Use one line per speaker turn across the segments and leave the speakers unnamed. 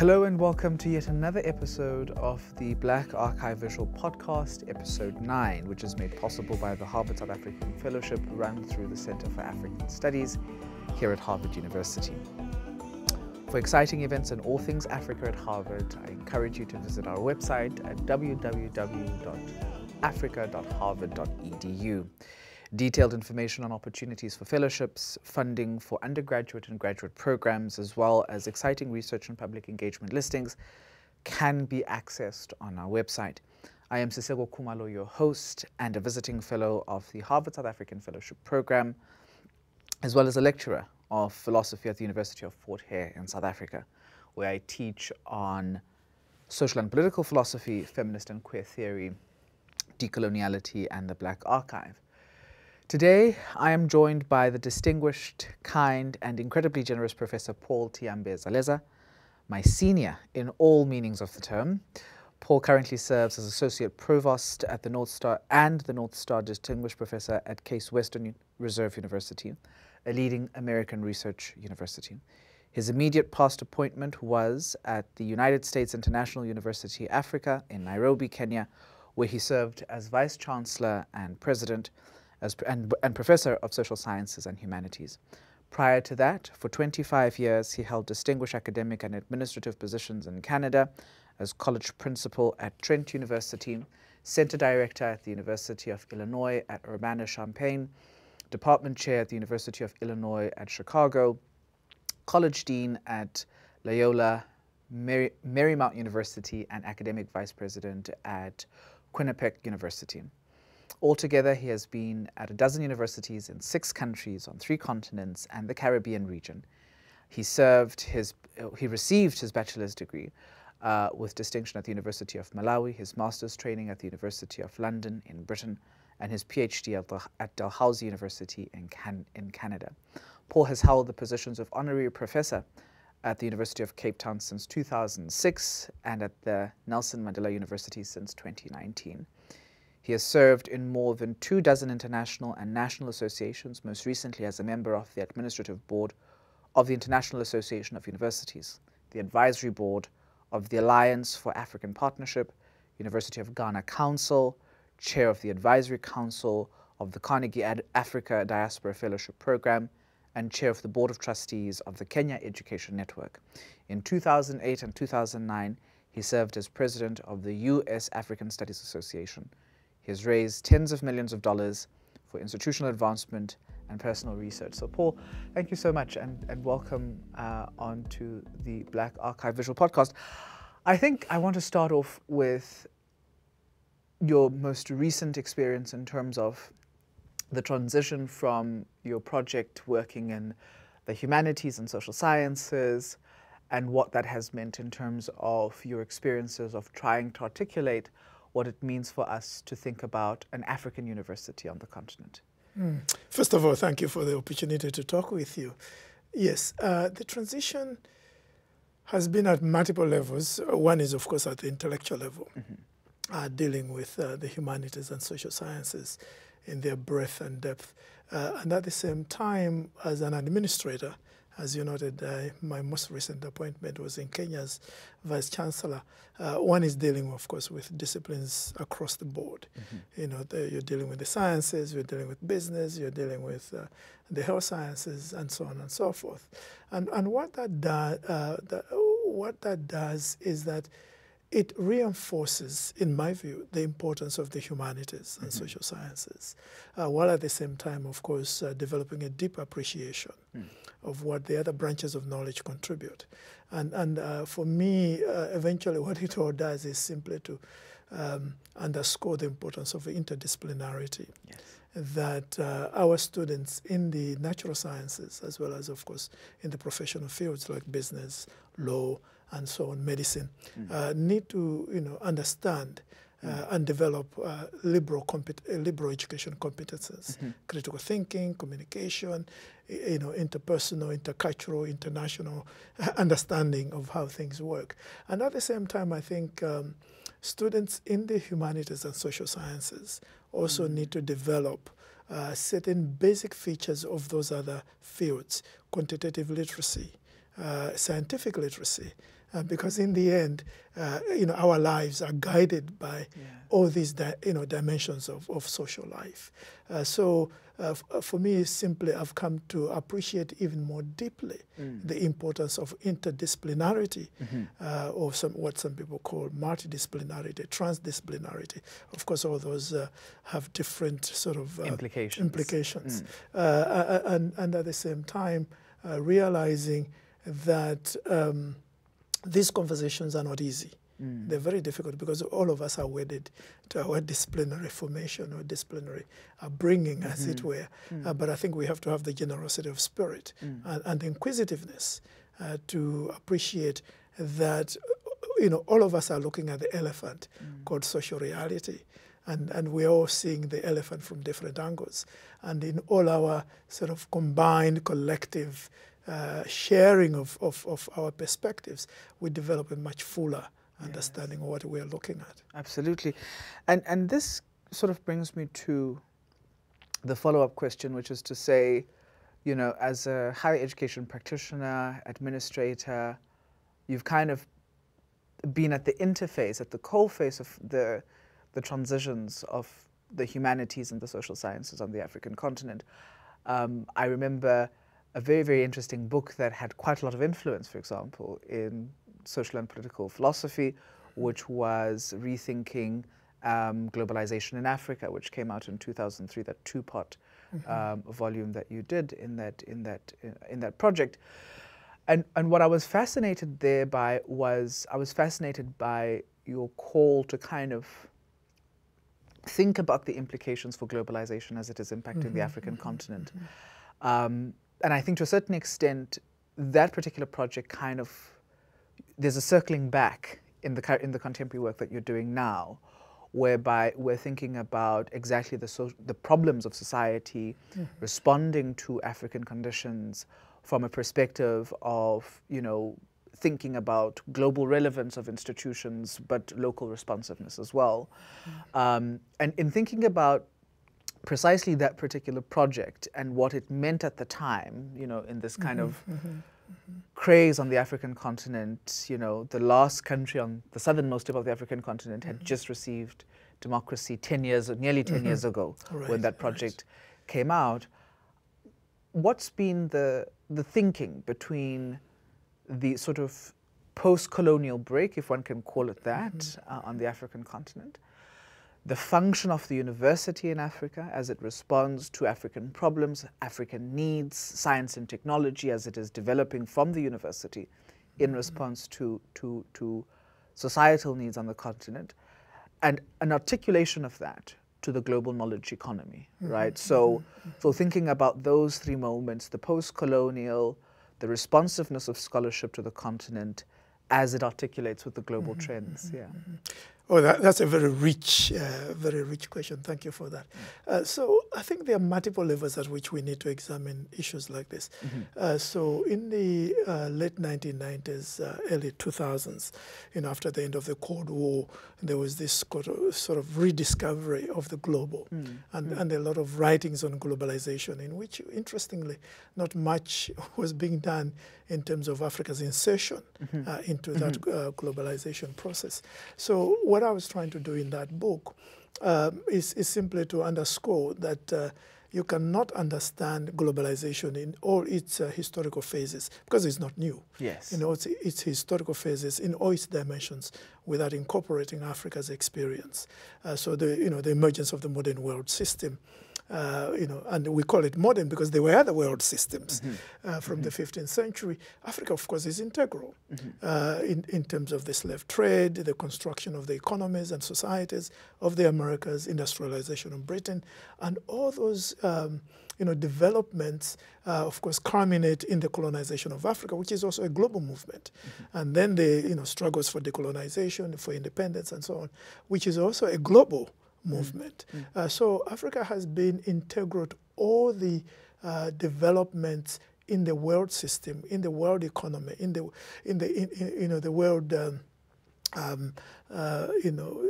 Hello and welcome to yet another episode of the Black Archive Visual Podcast, episode 9, which is made possible by the Harvard South African Fellowship run through the Center for African Studies here at Harvard University. For exciting events and all things Africa at Harvard, I encourage you to visit our website at www.africa.harvard.edu. Detailed information on opportunities for fellowships, funding for undergraduate and graduate programs, as well as exciting research and public engagement listings can be accessed on our website. I am Siseko Kumalo, your host and a visiting fellow of the Harvard South African Fellowship Program, as well as a lecturer of philosophy at the University of Fort Hare in South Africa, where I teach on social and political philosophy, feminist and queer theory, decoloniality, and the Black Archive. Today, I am joined by the distinguished, kind, and incredibly generous Professor Paul Tiyambe Zeleza, my senior in all meanings of the term. Paul currently serves as Associate Provost at the North Star and the North Star Distinguished Professor at Case Western Reserve University, a leading American research university. His immediate past appointment was at the United States International University Africa in Nairobi, Kenya, where he served as Vice Chancellor and President as, and, and professor of social sciences and humanities. Prior to that, for 25 years, he held distinguished academic and administrative positions in Canada as college principal at Trent University, center director at the University of Illinois at Urbana-Champaign, department chair at the University of Illinois at Chicago, college dean at Loyola Mary, Marymount University, and academic vice president at Quinnipiac University. Altogether, he has been at a dozen universities in six countries on three continents and the Caribbean region. He served his, he received his bachelor's degree uh, with distinction at the University of Malawi, his master's training at the University of London in Britain, and his PhD at, the, at Dalhousie University in, Can, in Canada. Paul has held the positions of honorary professor at the University of Cape Town since 2006 and at the Nelson Mandela University since 2019. He has served in more than two dozen international and national associations, most recently as a member of the administrative board of the International Association of Universities, the advisory board of the Alliance for African Partnership, University of Ghana Council, chair of the advisory council of the Carnegie Ad Africa Diaspora Fellowship Program, and chair of the board of trustees of the Kenya Education Network. In 2008 and 2009, he served as president of the U.S. African Studies Association. Has raised tens of millions of dollars for institutional advancement and personal research. So, Paul, thank you so much and, and welcome uh, on to the Black Archive Visual Podcast. I think I want to start off with your most recent experience in terms of the transition from your project working in the humanities and social sciences and what that has meant in terms of your experiences of trying to articulate what it means for us to think about an African university on the continent.
Mm. First of all, thank you for the opportunity to talk with you. Yes, uh, the transition has been at multiple levels. One is, of course, at the intellectual level, mm -hmm. uh, dealing with uh, the humanities and social sciences in their breadth and depth. Uh, and at the same time, as an administrator, as you noted, uh, my most recent appointment was in Kenya's Vice Chancellor. Uh, one is dealing, of course, with disciplines across the board. Mm -hmm. You know, the, you're dealing with the sciences, you're dealing with business, you're dealing with uh, the health sciences, and so on and so forth. And, and what, that do, uh, that, what that does is that it reinforces, in my view, the importance of the humanities and mm -hmm. social sciences, uh, while at the same time, of course, uh, developing a deep appreciation mm. of what the other branches of knowledge contribute. And, and uh, for me, uh, eventually, what it all does is simply to um, underscore the importance of interdisciplinarity. Yes. That uh, our students in the natural sciences, as well as, of course, in the professional fields like business, law, and so on, medicine, mm. uh, need to you know understand uh, mm. and develop uh, liberal, uh, liberal education competences, mm -hmm. critical thinking, communication, you know, interpersonal, intercultural, international understanding of how things work. And at the same time, I think um, students in the humanities and social sciences also mm. need to develop uh, certain basic features of those other fields, quantitative literacy, uh, scientific literacy, uh, because in the end, uh, you know, our lives are guided by yeah. all these, you know, dimensions of, of social life. Uh, so uh, uh, for me, simply I've come to appreciate even more deeply mm. the importance of interdisciplinarity, mm -hmm. or some what some people call multidisciplinarity, transdisciplinarity. Of course, all those have different sort of
implications.
implications. Mm. and, and at the same time, realizing that um, these conversations are not easy. Mm. They're very difficult because all of us are wedded to our disciplinary formation or disciplinary upbringing, mm -hmm. as it mm-hmm. were. Mm. Uh, but I think we have to have the generosity of spirit mm. and, and, inquisitiveness uh, to appreciate that, you know, all of us are looking at the elephant mm. called social reality. And, and we're all seeing the elephant from different angles. And in all our sort of combined collective uh, sharing of, of, of, our perspectives, we develop a much fuller understanding of what we're looking at.
Absolutely. And, and this sort of brings me to the follow-up question, which is to say, you know, as a higher education practitioner, administrator, you've kind of been at the interface, at the coalface of the, the transitions of the humanities and the social sciences on the African continent. Um, I remember a very, very interesting book that had quite a lot of influence, for example, in social and political philosophy, which was rethinking um, globalization in Africa, which came out in 2003, that two-part mm -hmm. um, volume that you did in that in that in that project. And and what I was fascinated there by was I was fascinated by your call to kind of think about the implications for globalization as it is impacting mm -hmm. the mm-hmm. African mm -hmm. continent. Mm-hmm. Um, and I think to a certain extent, that particular project kind of, there's a circling back in the, in the contemporary work that you're doing now, whereby we're thinking about exactly the, so, the problems of society, mm -hmm. responding to African conditions from a perspective of, you know, thinking about global relevance of institutions, but local responsiveness as well. Mm -hmm. um, and in thinking about precisely that particular project and what it meant at the time, you know, in this kind mm -hmm, of mm -hmm, mm -hmm. craze on the African continent, you know, the last country on the southernmost tip of the African continent had just received democracy 10 years, or nearly 10 years ago right, when that project right. came out. What's been the, the thinking between the sort of post-colonial break, if one can call it that, uh, on the African continent, the function of the university in Africa as it responds to African problems, African needs, science and technology as it is developing from the university in response to, to, to societal needs on the continent, and an articulation of that to the global knowledge economy, mm -hmm. right? So, mm -hmm. so thinking about those three moments, the post-colonial, the responsiveness of scholarship to the continent, as it articulates with the global trends, yeah.
Oh, that, that's a very rich, uh, very rich question. Thank you for that. Mm. Uh, so I think there are multiple levels at which we need to examine issues like this. Mm -hmm. uh, so in the uh, late 1990s, uh, early 2000s, you know, after the end of the Cold War, there was this sort of rediscovery of the global mm. And, mm. and a lot of writings on globalization in which, interestingly, not much was being done in terms of Africa's insertion -hmm. into that -hmm. globalization process. So what what I was trying to do in that book um, is, is, simply to underscore that uh, you cannot understand globalization in all its uh, historical phases because it's not new.
Yes.
You know, its, its historical phases in all its dimensions without incorporating Africa's experience. Uh, so the, you know, the emergence of the modern world system uh, you know, and we call it modern because there were other world systems mm -hmm. uh, from mm -hmm. the 15th century. Africa, of course, is integral mm -hmm. uh, in, in terms of the slave trade, the construction of the economies and societies of the Americas, industrialization of Britain, and all those um, you know, developments, uh, of course, culminate in the colonization of Africa, which is also a global movement. Mm -hmm. And then the you know, struggles for decolonization, for independence, and so on, which is also a global movement. Mm. Uh, so Africa has been integral to all the uh, developments in the world system, in the world economy, in the in the in, in, you know the world um, um, uh, you know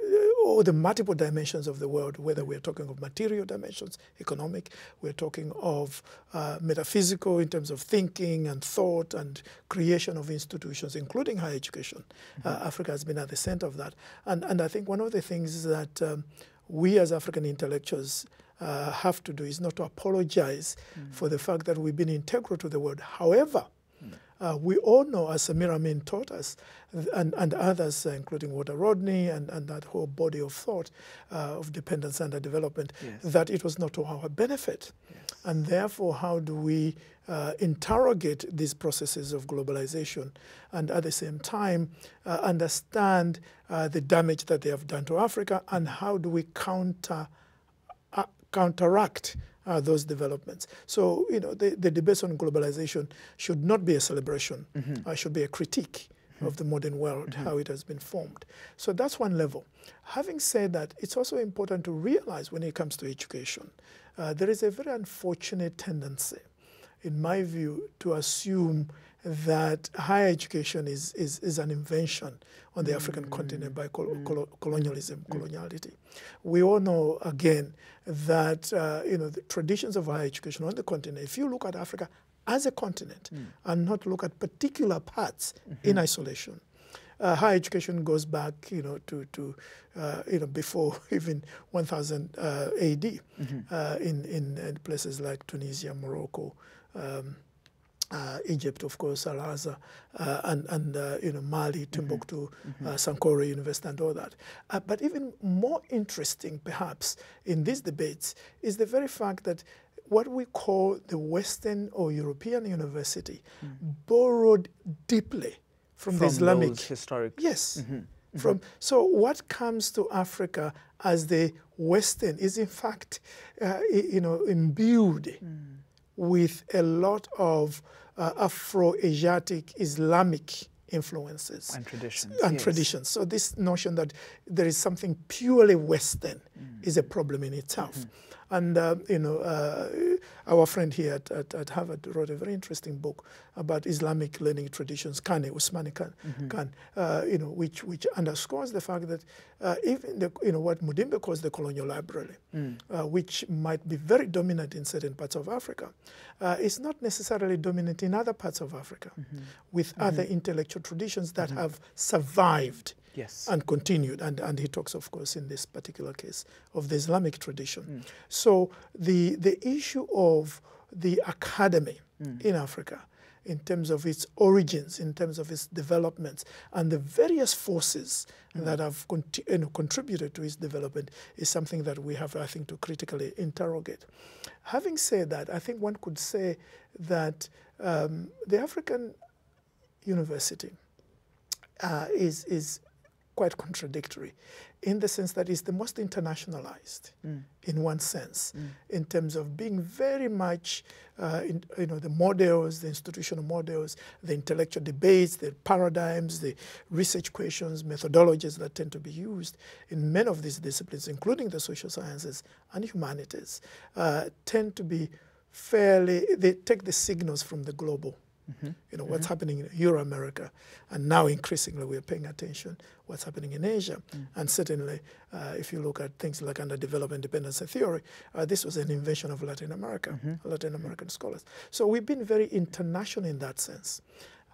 all the multiple dimensions of the world, whether we're talking of material dimensions, economic, we're talking of uh, metaphysical in terms of thinking and thought and creation of institutions, including higher education. Mm -hmm. uh, Africa has been at the center of that. And, and I think one of the things that um, we as African intellectuals uh, have to do is not to apologize mm. for the fact that we've been integral to the world. However, uh, we all know, as Samir Amin taught us, and, and others, uh, including Walter Rodney and, and that whole body of thought uh, of dependence and development, yes. that it was not to our benefit. Yes. And therefore, how do we uh, interrogate these processes of globalization and at the same time uh, understand uh, the damage that they have done to Africa and how do we counter, counteract uh, those developments. So, you know, the, the debate on globalization should not be a celebration, mm -hmm. uh, should be a critique mm -hmm. of the modern world, mm -hmm. how it has been formed. So that's one level. Having said that, it's also important to realize when it comes to education, uh, there is a very unfortunate tendency, in my view, to assume that higher education is, is, is an invention on the mm. African continent by col mm. col colonialism, mm. coloniality. We all know, again, that uh, you know, the traditions of higher education on the continent, if you look at Africa as a continent mm. and not look at particular parts -hmm. in isolation, uh, higher education goes back, you know, to, to uh, you know, before even 1000 uh, AD -hmm. Uh, in, in, in, places like Tunisia, Morocco, um, uh, Egypt, of course, Al Azhar, uh, and, and uh, you know, Mali, mm-hmm. Timbuktu, mm -hmm. Sankore University, and all that. Uh, but even more interesting, perhaps, in these debates is the very fact that what we call the Western or European university mm. borrowed deeply from,
from
the Islamic
historic.
Yes. Mm -hmm. From so, what comes to Africa as the Western is in fact, uh, you know, imbued mm. With a lot of uh, Afro-Asiatic Islamic influences
and traditions.
And
yes.
traditions. So this notion that there is something purely Western mm. is a problem in itself. Mm -hmm. And, uh, you know, uh, our friend here at, at, at, Harvard wrote a very interesting book about Islamic learning traditions, Kane, Ousmane Kane, mm -hmm. Kane uh, you know, which, which underscores the fact that uh, even, the, you know, what Mudimbe calls the colonial library, mm. Uh, which might be very dominant in certain parts of Africa, uh, is not necessarily dominant in other parts of Africa mm -hmm. with -hmm. other intellectual traditions that mm-hmm. have survived
yes.
and continued. And, and he talks, of course, in this particular case, of the Islamic tradition. Mm. So the, the issue of the academy mm. in Africa, in terms of its origins, in terms of its developments, and the various forces mm. that have contributed to its development is something that we have, I think, to critically interrogate. Having said that, I think one could say that um, the African university uh, is, is quite contradictory in the sense that it's the most internationalized mm. in one sense, mm. in terms of being very much, uh, in, you know, the models, the institutional models, the intellectual debates, the paradigms, the research questions, methodologies that tend to be used in many of these disciplines, including the social sciences and humanities, uh, tend to be fairly, they take the signals from the global -hmm. You know, what's mm -hmm. happening in Euro-America, and now increasingly we're paying attention what's happening in Asia. Mm. And certainly, uh, if you look at things like underdeveloped dependency theory, uh, this was an invention of Latin America, -hmm. Latin American scholars. So we've been very international in that sense.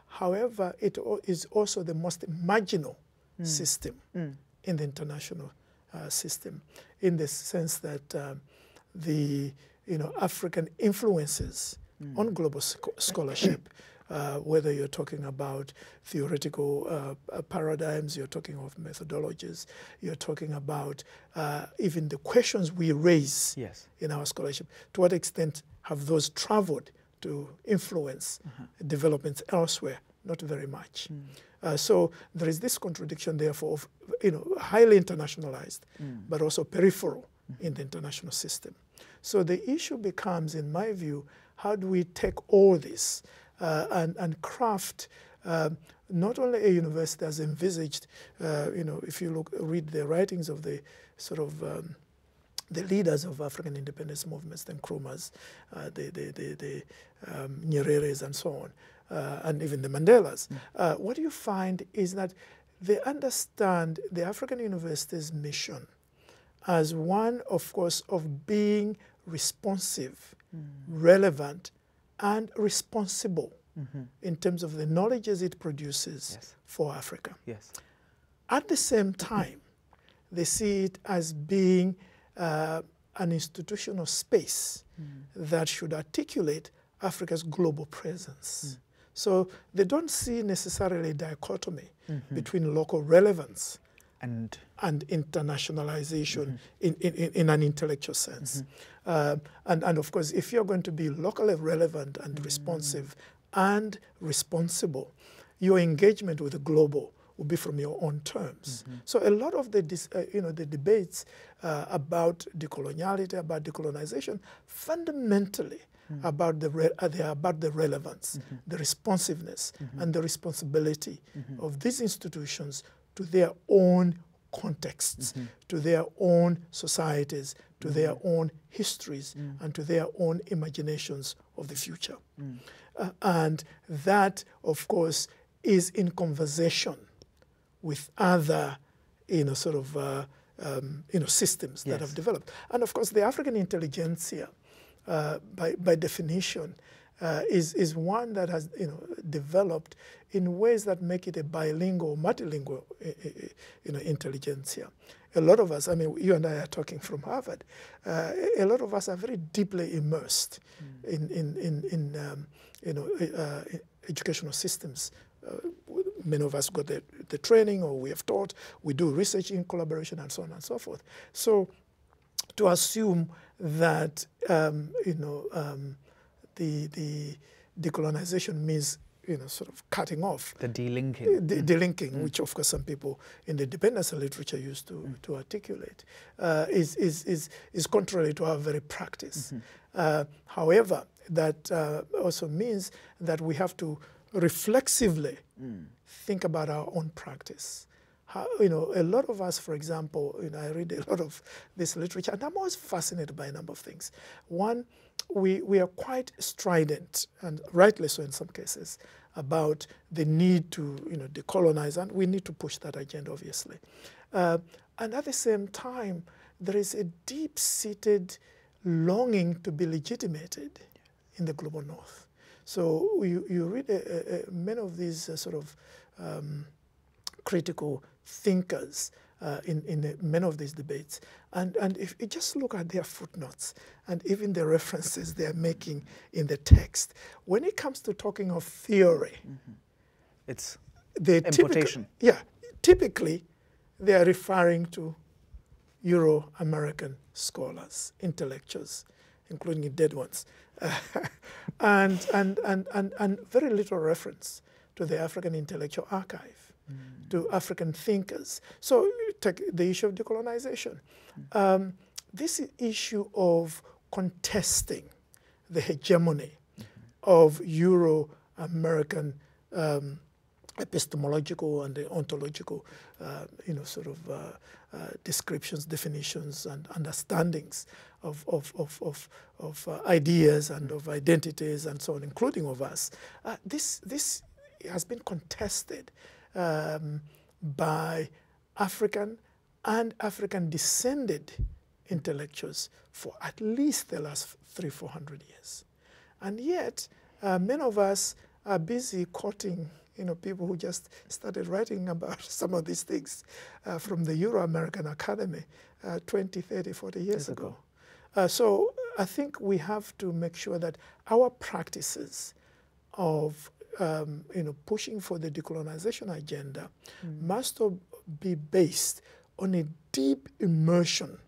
However, it is also the most marginal mm. system mm. in the international uh, system, in the sense that um, the you know African influences mm. on global sc scholarship. Uh, whether you're talking about theoretical uh, paradigms, you're talking of methodologies, you're talking about uh, even the questions we raise
yes.
in our scholarship. To what extent have those traveled to influence -huh. developments elsewhere? Not very much. Mm. so there is this contradiction, therefore, of you know, highly internationalized, mm. but also peripheral -hmm. in the international system. So the issue becomes, in my view, how do we take all this uh, and, and craft uh, not only a university as envisaged, uh, you know, if you look, read the writings of the sort of um, the leaders of African independence movements, the Nkrumahs, uh, the, the, the, the um, Nyereres and so on, uh, and even the Mandelas, mm. uh, what you find is that they understand the African university's mission as one, of course, of being responsive. Relevant, and responsible mm -hmm. in terms of the knowledges it produces yes. for Africa.
Yes.
At the same time, they see it as being uh, an institutional space mm. that should articulate Africa's global presence. Mm. So they don't see necessarily a dichotomy mm -hmm. between local relevance
and,
and internationalization -hmm. in, in, in, an intellectual sense. -hmm. Uh, and, and of course, if you're going to be locally relevant and mm. responsive and responsible, your engagement with the global will be from your own terms. Mm -hmm. So a lot of the, uh, you know, the debates uh, about decoloniality, about decolonization, fundamentally mm -hmm. about the uh, they about the relevance, mm -hmm. the responsiveness, mm-hmm. and the responsibility mm-hmm. of these institutions to their own contexts, mm-hmm. to their own societies, to their own histories, mm. and to their own imaginations of the future. Mm. Uh, and that, of course, is in conversation with other, you know, sort of, uh, um, you know, systems yes. that have developed. And of course, the African intelligentsia, uh, by, by definition, uh, is, is one that has, you know, developed in ways that make it a bilingual, multilingual, uh, uh, you know, intelligentsia. A lot of us, I mean, you and I are talking from Harvard, uh, a lot of us are very deeply immersed mm. in, in, in, in um, you know, educational systems many of us got the, the training or we have taught, we do research in collaboration and so on and so forth. So to assume that, um, you know, um, the, the decolonization means you know, sort of cutting off.
The delinking.
The, delinking, mm. which of course some people in the dependency literature used to, mm. to articulate, uh, is, is, is, is contrary to our very practice. Mm -hmm. uh, however, that uh, also means that we have to reflexively mm think about our own practice. How, you know, a lot of us, for example, you know, I read a lot of this literature, and I'm always fascinated by a number of things. One, we, we are quite strident, and rightly so in some cases, about the need to you know, decolonize, and we need to push that agenda, obviously. Uh, and at the same time, there is a deep-seated longing to be legitimated in the global north. So you, you read uh, uh, many of these uh, sort of um, critical thinkers uh, in, in the, many of these debates. And, and if you just look at their footnotes and even the references they're making in the text, when it comes to talking of theory, mm -hmm.
it's the importation.
Yeah, typically they are referring to Euro-American scholars, intellectuals, including the dead ones, uh, and, and, and, and, and very little reference to the African Intellectual Archive, to African thinkers. So take the issue of decolonization. Um, this issue of contesting the hegemony of Euro-American um, epistemological and ontological, uh, you know, sort of uh, uh, descriptions, definitions, and understandings of, of, of, of, of uh, ideas and of identities and so on, including of us. Uh, this, this has been contested um, by African and African descended intellectuals for at least the last three, four hundred years. And yet, uh, many of us are busy quoting you know, people who just started writing about some of these things uh, from the Euro-American Academy uh, 20, 30, 40 years ago. ago. Uh, so I think we have to make sure that our practices of um, you know, pushing for the decolonization agenda mm. must be based on a deep immersion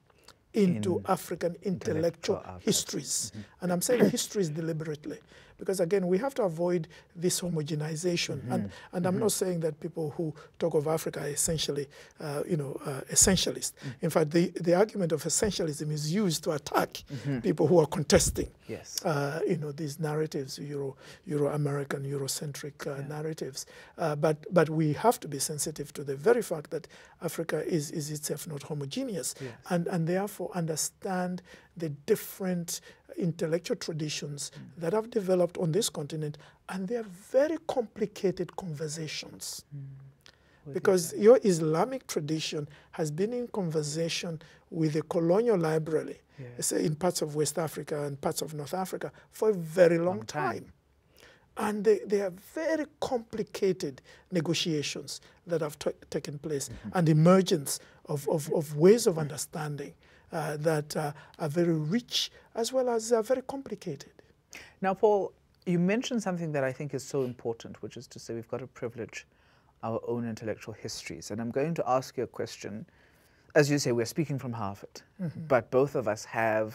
into In African intellectual, intellectual histories. Mm -hmm. And I'm saying histories deliberately because again, we have to avoid this homogenization. Mm -hmm. And, and. I'm mm-hmm. not saying that people who talk of Africa are essentially, uh, you know, uh, essentialist. Mm. In fact, the, the argument of essentialism is used to attack mm-hmm. people who are contesting,
yes.
uh, you know, these narratives, Euro, Euro-American, Eurocentric uh, yeah. narratives. Uh, but, but we have to be sensitive to the very fact that Africa is, is itself not homogeneous yes. and, and therefore understand the different intellectual traditions mm. that have developed on this continent, and they are very complicated conversations. Mm. because your Islamic tradition has been in conversation with the colonial library, say in parts of West Africa and parts of North Africa for a very long, long time. time. And they, they are very complicated negotiations that have taken place mm -hmm. and emergence of, of, of ways of understanding that uh, are very rich as well as uh, very complicated.
Now, Paul, you mentioned something that I think is so important, which is to say we've got to privilege our own intellectual histories. And I'm going to ask you a question. As you say, we're speaking from Harvard, mm -hmm. but both of us have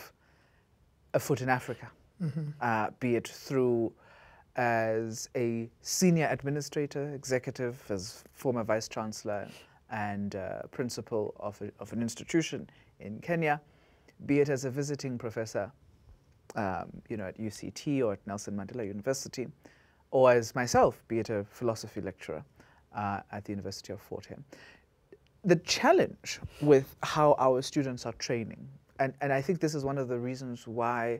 a foot in Africa, mm -hmm. be it through as a senior administrator, executive, as former vice chancellor and uh, principal of, a, of an institution in Kenya, be it as a visiting professor um, you know, at UCT or at Nelson Mandela University, or as myself, be it a philosophy lecturer uh, at the University of Fort Hare. The challenge with how our students are training, and, and I think this is one of the reasons why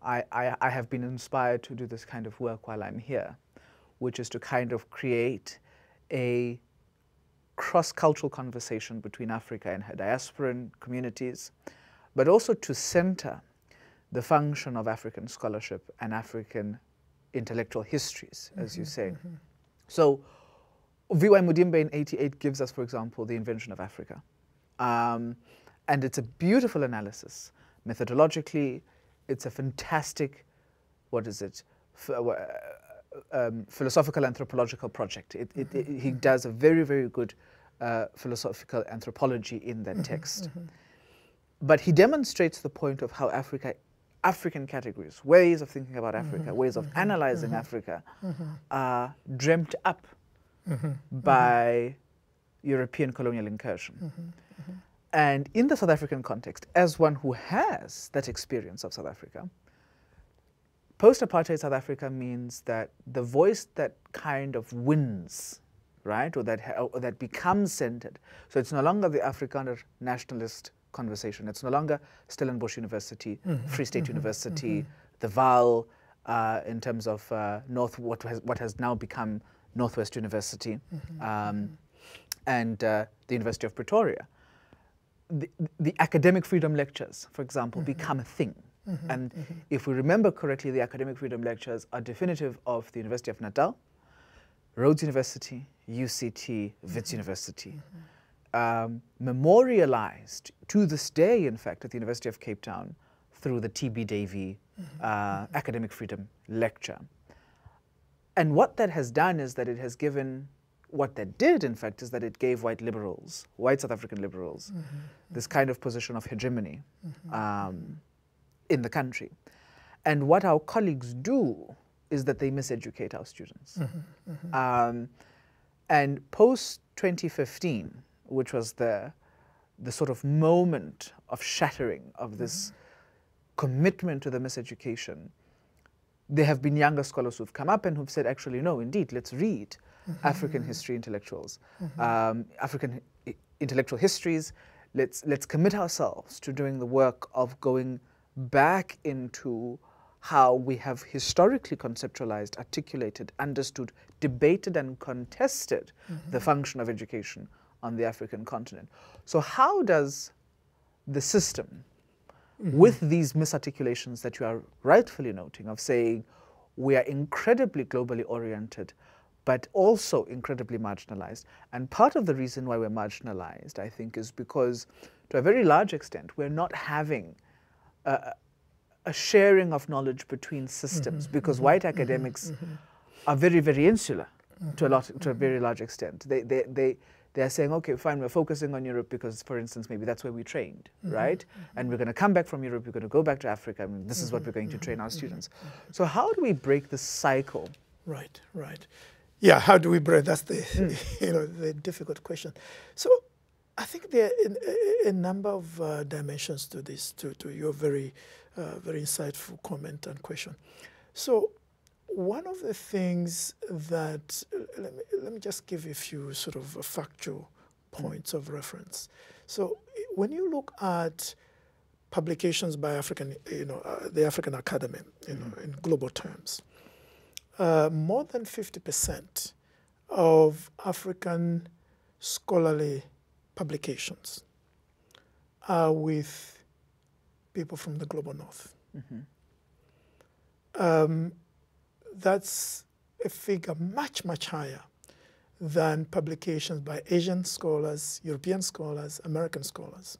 I, I, I have been inspired to do this kind of work while I'm here, which is to kind of create a cross-cultural conversation between Africa and her diasporan communities, but also to center the function of African scholarship and African intellectual histories, as mm -hmm, you say. Mm -hmm. So V.Y. Mudimbe in 88 gives us, for example, the invention of Africa. Um, and it's a beautiful analysis. Methodologically, it's a fantastic, what is it, F uh, um, philosophical anthropological project. It, it, it, he does a very, very good uh, philosophical anthropology in that mm-hmm, text. Mm -hmm. But he demonstrates the point of how Africa, African categories, ways of thinking about Africa, mm -hmm, ways of mm -hmm, analyzing Africa, are dreamt up by European colonial incursion. And in the South African context, as one who has that experience of South Africa, post-apartheid South Africa means that the voice that kind of wins, right, or that, or that becomes centered. So it's no longer the Afrikaner nationalist conversation. It's no longer Stellenbosch University, mm -hmm, Free State mm -hmm, University, mm -hmm. the Vaal, uh, in terms of uh, North, what has, what has now become Northwest University, um, and uh, the University of Pretoria the, the academic freedom lectures, for example, mm -hmm. become a thing. And if we remember correctly, the academic freedom lectures are definitive of the University of Natal, Rhodes University, UCT, Wits University, um, memorialized to this day, in fact, at the University of Cape Town through the T.B. Davie uh, Academic Freedom Lecture. And what that has done is that it has given what that did, in fact, is that it gave white liberals, white South African liberals, mm -hmm. this kind of position of hegemony mm -hmm. um, in the country. And what our colleagues do is that they miseducate our students. Mm -hmm. um, and post 2015, which was the, the sort of moment of shattering of this mm-hmm. commitment to the miseducation, there have been younger scholars who've come up and who've said, actually, no, indeed, let's read mm -hmm. African history intellectuals, mm -hmm. um, African intellectual histories. Let's, let's commit ourselves to doing the work of going back into how we have historically conceptualized, articulated, understood, debated, and contested mm -hmm. the function of education on the African continent. So, how does the system, mm -hmm. with these misarticulations that you are rightfully noting, of saying we are incredibly globally oriented, but also incredibly marginalized. And part of the reason why we're marginalized, I think, is because to a very large extent, we're not having a sharing of knowledge between systems mm -hmm, because mm -hmm, white mm-hmm, academics mm -hmm, are very, very insular to a lot, to a mm-hmm. very large extent. They, they, they, they are saying, okay, fine, we're focusing on Europe because, for instance, maybe that's where we trained, mm-hmm, right? And we're going to come back from Europe, we're going to go back to Africa, and this is what we're going to train our students. So how do we break the cycle?
Right, right. Yeah, how do we break? That's the mm. you know the difficult question. So I think there are a, a number of uh, dimensions to this, to, to your very uh, very insightful comment and question. So one of the things that let me let me just give a few sort of factual points of reference. So when you look at publications by African, you know, uh, the African Academy, you mm. know, in global terms, uh, more than 50% of African scholarly publications are with people from the global north. Mm-hmm. Um, that's a figure much, much higher than publications by Asian scholars, European scholars, American scholars.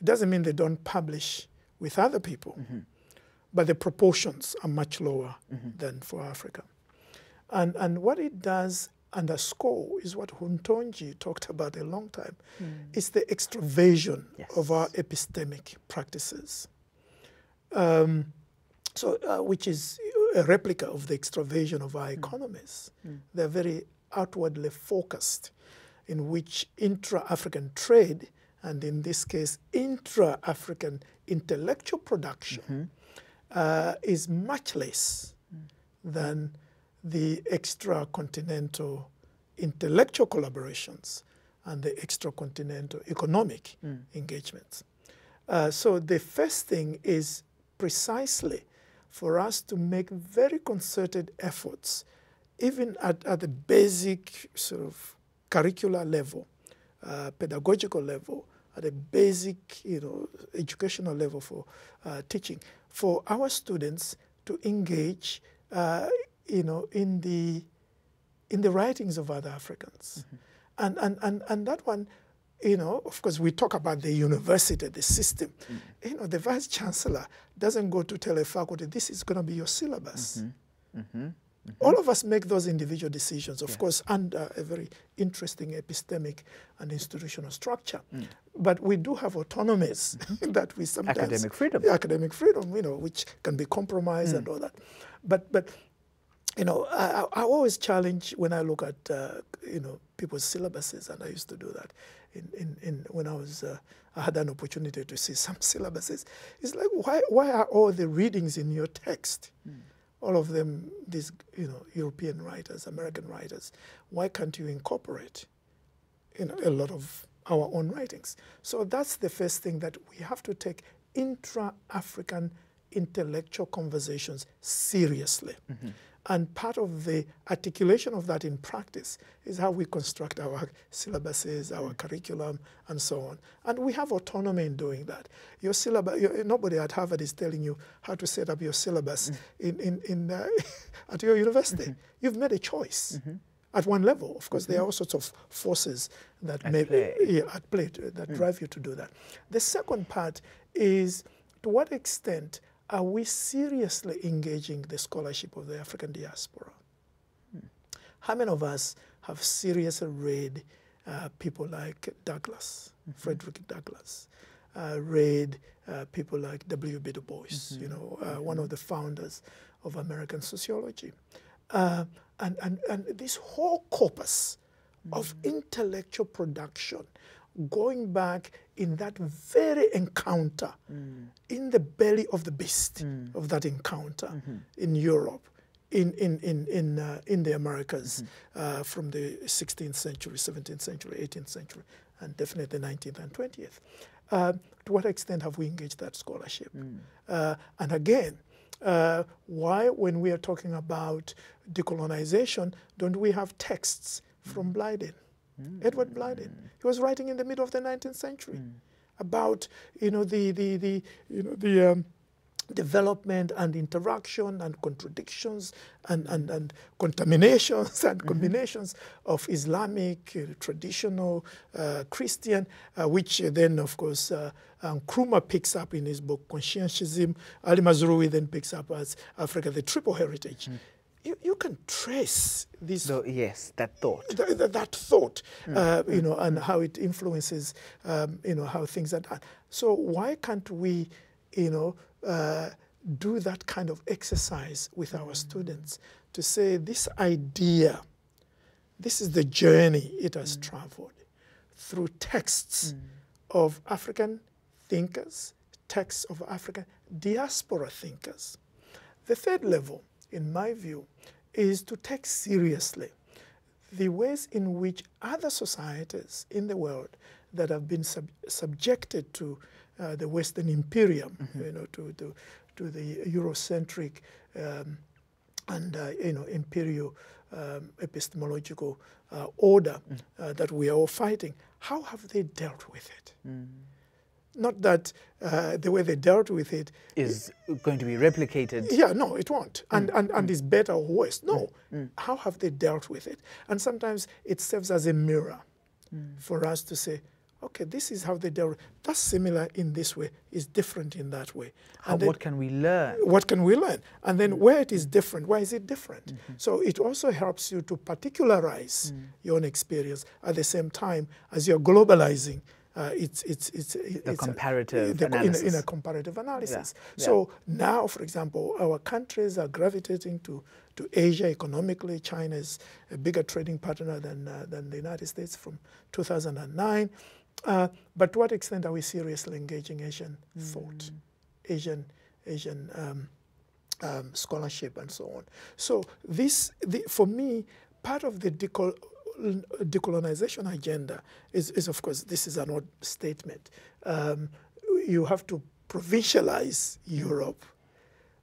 It doesn't mean they don't publish with other people, mm-hmm. but the proportions are much lower mm-hmm. than for Africa. And, and what it does underscore is what Hountondji talked about a long time. Mm. It's the extraversion yes. of our epistemic practices. Um, so, uh, which is a replica of the extraversion of our mm. economies. Mm. They're very outwardly focused, in which intra-African trade, and in this case, intra-African intellectual production, mm-hmm. uh, is much less mm. than the extra-continental intellectual collaborations and the extra-continental economic mm. engagements. Uh, so the first thing is precisely for us to make very concerted efforts, even at, at the basic sort of curricular level, uh, pedagogical level, at a basic you know, educational level for uh, teaching, for our students to engage uh, you know, in, the, in the writings of other Africans. Mm-hmm. And, and, and, and that one, you know, of course, we talk about the university, the system. Mm-hmm. You know, the vice chancellor doesn't go to tell a faculty, this is going to be your syllabus. Mm-hmm. mm-hmm. Mm-hmm. All of us make those individual decisions, of yes. course, under a very interesting epistemic and institutional structure. Mm. But we do have autonomies mm-hmm. that we sometimes
academic freedom,
academic freedom, you know, which can be compromised mm. and all that. But but you know, I, I always challenge when I look at uh, you know people's syllabuses, and I used to do that in, in, in when I was uh, I had an opportunity to see some syllabuses. It's like why why are all the readings in your text? Mm all of them, these you know, European writers, American writers, why can't you incorporate you know, a lot of our own writings? So that's the first thing that we have to take intra-African intellectual conversations seriously. Mm-hmm. And part of the articulation of that in practice is how we construct our syllabuses, our mm. curriculum, and so on. And we have autonomy in doing that. Your syllabus, your, nobody at Harvard is telling you how to set up your syllabus mm. in, in, in, uh, at your university. Mm-hmm. You've made a choice. Mm-hmm. At one level, of course, there are mm-hmm. all sorts of forces that
at
may
play.
Yeah, at play that mm. drive you to do that. The second part is to what extent are we seriously engaging the scholarship of the African diaspora? Hmm. How many of us have seriously read uh, people like Douglass, mm-hmm. Frederick Douglass, uh, read uh, people like W.B. Du Bois, mm-hmm. you know, uh, mm-hmm. one of the founders of American sociology. Uh, and, and, and this whole corpus of mm-hmm. intellectual production going back in that very encounter, mm. in the belly of the beast mm. of that encounter mm-hmm. in Europe, in, in, in, in, uh, in the Americas mm-hmm. uh, from the 16th century, 17th century, 18th century, and definitely the 19th and 20th. Uh, to what extent have we engaged that scholarship? Mm. Uh, and again, uh, why, when we are talking about decolonization, don't we have texts from mm. Blyden? Mm. Edward Blyden. He was writing in the middle of the 19th century mm. about, you know, the, the, the, you know, the um, development and interaction and contradictions and, and, and contaminations and mm-hmm. combinations of Islamic, uh, traditional, uh, Christian, uh, which then, of course, uh, um, Nkrumah picks up in his book Consciencism. Ali Mazrui then picks up as Africa, the Triple Heritage. Mm you, you can trace this.
So, yes, that thought.
Th th that thought, mm. uh, you know, and how it influences, um, you know, how things are done. So why can't we, you know, uh, do that kind of exercise with our mm. students to say this idea, this is the journey it has mm. traveled through texts of African thinkers, texts of African diaspora thinkers. The third level in my view, is to take seriously the ways in which other societies in the world that have been sub subjected to uh, the Western imperium, mm -hmm. you know, to, to, to the Eurocentric um, and uh, you know imperial um, epistemological uh, order uh, that we are all fighting. How have they dealt with it? Not that uh, the way they dealt with it
Is going to be replicated.
yeah, no, it won't. Mm, and, and, and mm. is better or worse. No. Mm, how have they dealt with it? And sometimes it serves as a mirror for us to say, okay, this is how they dealt. That's similar in this way, is different in that way.
How,
And then-
what can we learn?
what can we learn? And then where it is different, why is it different? Mm-hmm. So it also helps you to particularize your own experience at the same time as you're globalizing. Uh, it's it's it's it's a-
comparative
the- in a- in, a, comparative analysis.
yeah.
So now, for example, our countries are gravitating to, to Asia economically. China is a bigger trading partner than uh, than the United States from 2009. Uh, but to what extent are we seriously engaging Asian thought, Asian Asian um, um, scholarship and so on. So this, the, for me, part of the decol- decolonization agenda is, is, of course, this is an odd statement. Um, you have to provincialize Europe,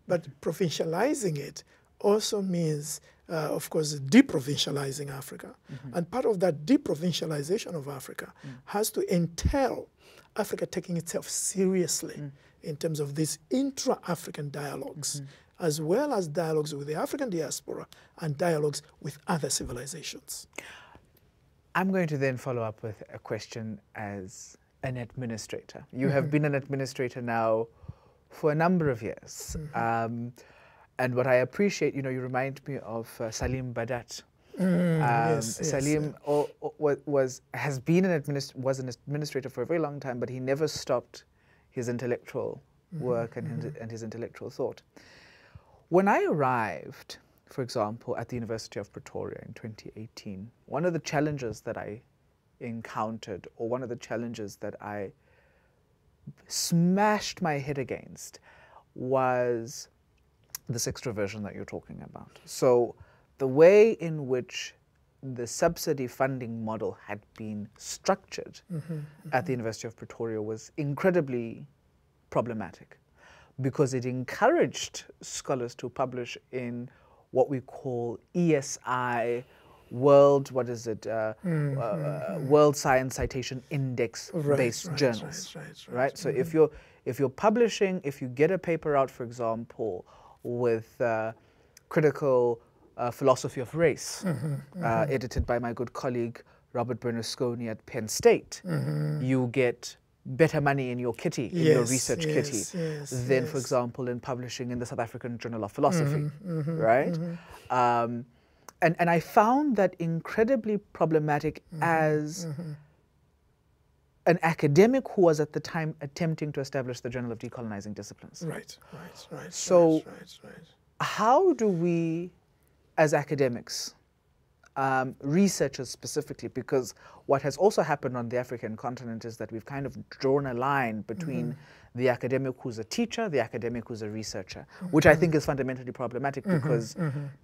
but provincializing it also means, uh, of course, deprovincializing Africa. And part of that deprovincialization of Africa has to entail Africa taking itself seriously in terms of these intra African dialogs, as well as dialogues with the African diaspora and dialogues with other civilizations.
I'm going to then follow up with a question as an administrator. You have been an administrator now for a number of years. Um, and what I appreciate, you know, you remind me of uh, Salim Badat. um,
yes, yes,
Salim wa- was has been an administ- was an administrator for a very long time, but he never stopped his intellectual work and, his, and his intellectual thought. When I arrived, for example, at the University of Pretoria in 2018, one of the challenges that I encountered, or one of the challenges that I smashed my head against, was this extroversion that you're talking about. So, the way in which the subsidy funding model had been structured mm-hmm, mm-hmm. at the University of Pretoria was incredibly problematic because it encouraged scholars to publish in what we call ESI, World, what is it, uh, uh, World Science Citation Index
Right,
based
right,
journals.
right, right, right.
right? So if you're if you're publishing, if you get a paper out, for example, with uh, critical uh, philosophy of race, Uh, edited by my good colleague Robert Bernasconi at Penn State, you get better money in your kitty, in your research
yes,
kitty,
yes,
than, for example, in publishing in the South African Journal of Philosophy,
Mm-hmm,
right? Um, and, and I found that incredibly problematic
Mm-hmm,
as an academic who was at the time attempting to establish the Journal of Decolonizing Disciplines.
Right, right, right.
So-
right, right, right.
How do we, as academics, um, researchers specifically, because what has also happened on the African continent is that we've kind of drawn a line between
Mm-hmm.
the academic who's a teacher, the academic who's a researcher, which I think is fundamentally problematic because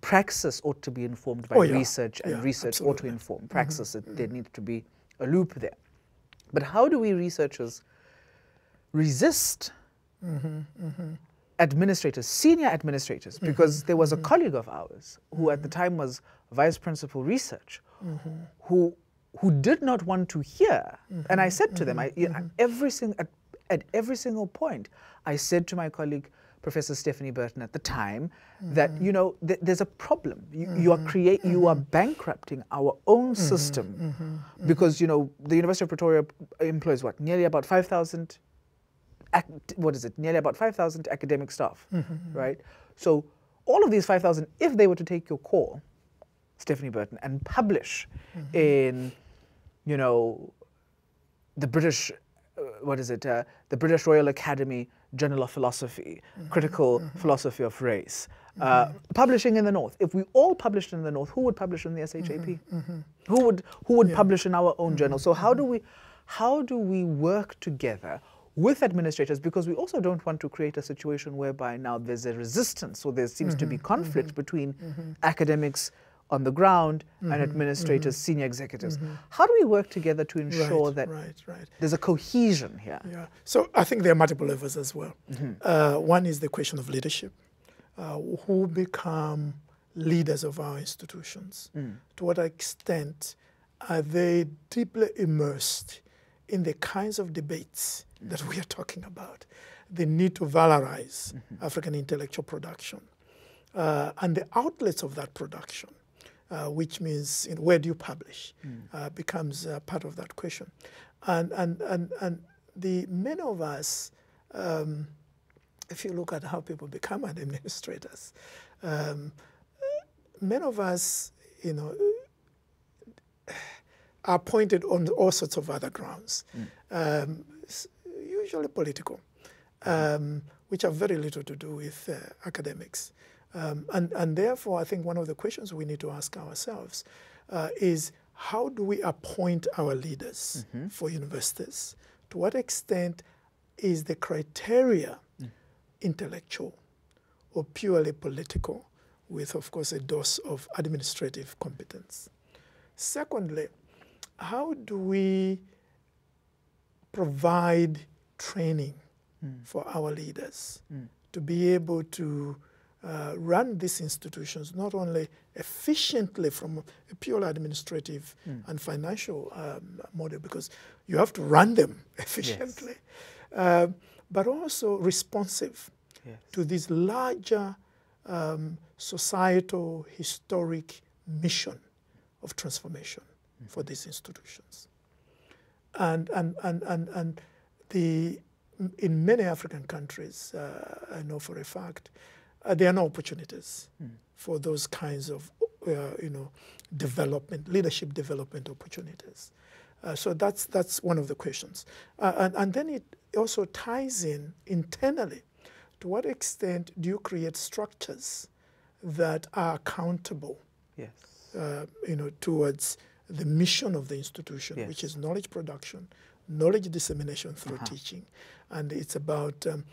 praxis ought to be informed by
Mm-hmm, Oh, yeah.
research and
Yeah,
research ought to
absolutely. Mm-hmm.
inform praxis. It, there needs to be a loop there. But how do we researchers resist administrators, senior administrators, because there was a colleague of ours who at the time was vice principal research, mm-hmm. who who did not want to hear. Mm-hmm. And I said to them, mm-hmm. I, you know, every sing, at, at every single point, I said to my colleague, Professor Stephanie Burton at the time, that you know th- there's a problem. You, you are create, you are bankrupting our own system, because you know the University of Pretoria employs what nearly about five thousand ac- what is it, nearly about 5,000 academic staff, right? So all of these 5,000, if they were to take your call, Stephanie Burton, and publish mm-hmm. in, you know, the British, uh, what is it, uh, the British Royal Academy Journal of Philosophy, mm-hmm. Critical mm-hmm. Philosophy of Race, uh, publishing in the North. If we all published in the North, who would publish in the SHAP? Who would who would publish in our own journal? So how do we how do we work together with administrators? Because we also don't want to create a situation whereby now there's a resistance or there seems to be conflict between academics on the ground and administrators, senior executives. How do we work together to ensure
right,
that
right, right.
there's a cohesion here?
Yeah. So I think there are multiple levels as well. Uh, one is the question of leadership. Uh, who become leaders of our institutions? Mm. To what extent are they deeply immersed in the kinds of debates that we are talking about? The need to valorize -hmm. African intellectual production uh, and the outlets of that production. Uh, which means you know, where do you publish, mm. uh, becomes uh, part of that question. And, and, and, and the many of us, um, if you look at how people become administrators, um, many of us, you know, are appointed on all sorts of other grounds, mm. um, usually political, um, which have very little to do with uh, academics. Um, and, and therefore, I think one of the questions we need to ask ourselves uh, is how do we appoint our leaders mm -hmm. for universities? To what extent is the criteria mm. intellectual or purely political, with, of course, a dose of administrative competence? Secondly, how do we provide training mm. for our leaders mm. to be able to uh, run these institutions not only efficiently from a purely administrative mm. and financial um, model, because you have to run them efficiently, yes. uh, but also responsive yes. to this larger um, societal, historic mission of transformation mm. for these institutions. And, and, and, and, and the, in many African countries, uh, I know for a fact, uh, there are no opportunities mm. for those kinds of, uh, you know, development, leadership development opportunities. Uh, so that's, that's one of the questions. Uh, and, and then it also ties in internally. To what extent do you create structures that are accountable
yes.
Uh, you know, towards the mission of the institution, yes. which is knowledge production, knowledge dissemination through -huh. teaching. And it's about um,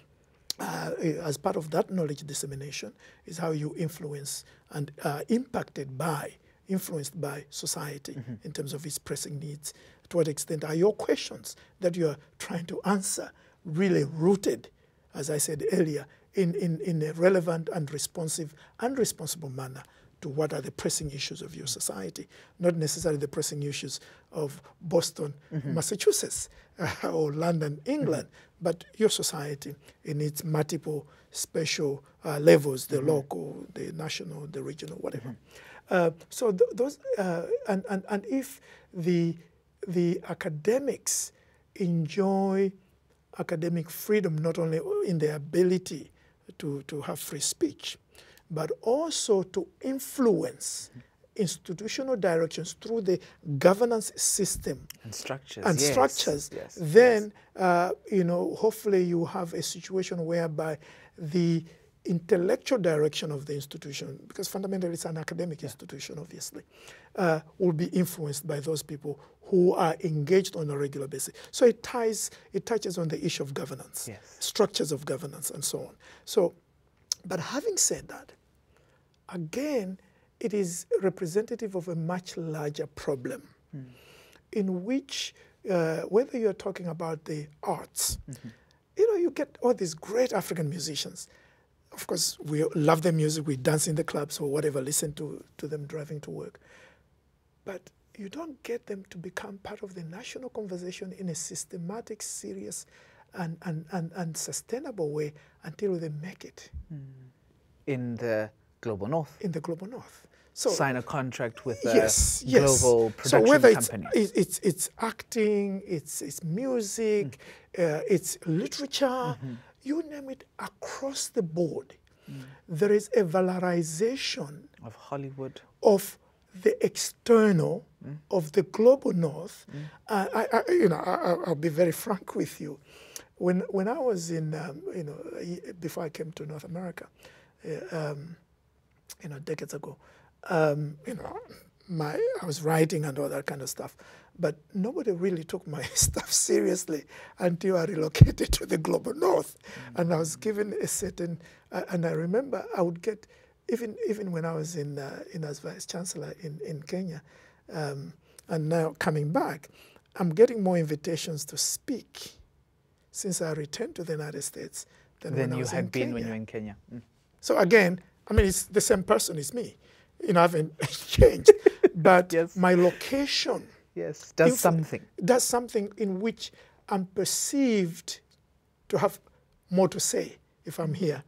uh, as part of that knowledge dissemination is how you influence and uh, impacted by, influenced by society mm -hmm. in terms of its pressing needs. To what extent are your questions that you are trying to answer really rooted, as I said earlier, in, in, in a relevant and responsive and responsible manner to what are the pressing issues of your society, not necessarily the pressing issues of Boston, mm -hmm. Massachusetts, uh, or London, England, mm -hmm. but your society in its multiple special uh, levels, the mm -hmm. local, the national, the regional, whatever. Uh, so th those, uh, and, and, and if the, the academics enjoy academic freedom, not only in their ability to, to have free speech, but also to influence institutional directions through the governance system
and structures
and
yes.
structures
yes.
then yes. Uh, you know hopefully you have a situation whereby the intellectual direction of the institution because fundamentally it's an academic yeah. institution obviously uh, will be influenced by those people who are engaged on a regular basis so it ties it touches on the issue of governance structures of governance and so on so but having said that, again, it is representative of a much larger problem mm. in which, uh, whether you're talking about the arts, mm -hmm. you know, you get all these great African musicians. Of course, we love their music, we dance in the clubs or whatever, listen to, to them driving to work. But you don't get them to become part of the national conversation in a systematic, serious, and, and, and, and sustainable way until they make it. Mm.
In the global north?
In the global north.
So sign a contract with a yes, global yes. production
so whether
company.
It's, it's, it's acting, it's, it's music, mm. uh, it's literature, mm -hmm. you name it, across the board, mm. there is a valorization
of Hollywood,
of the external, mm. of the global north. Uh, I, I, you know, I, will be very frank with you. When, when I was in, um, you know, before I came to North America, uh, um, you know, decades ago, um, you know, my, I was writing and all that kind of stuff, but nobody really took my stuff seriously until I relocated to the global north. Mm-hmm. And I was given a certain, uh, and I remember I would get, even, even when I was in, uh, in as vice chancellor in, in Kenya, um, and now coming back, I'm getting more invitations to speak since I returned to the United States than,
than
when
you
I was
had been
Kenya.
when you were in Kenya. Mm.
So again, I mean, it's the same person, it's me. you know, I haven't changed, but
Yes.
my location
Yes, does
If-
something.
does something in which I'm perceived to have more to say if I'm here,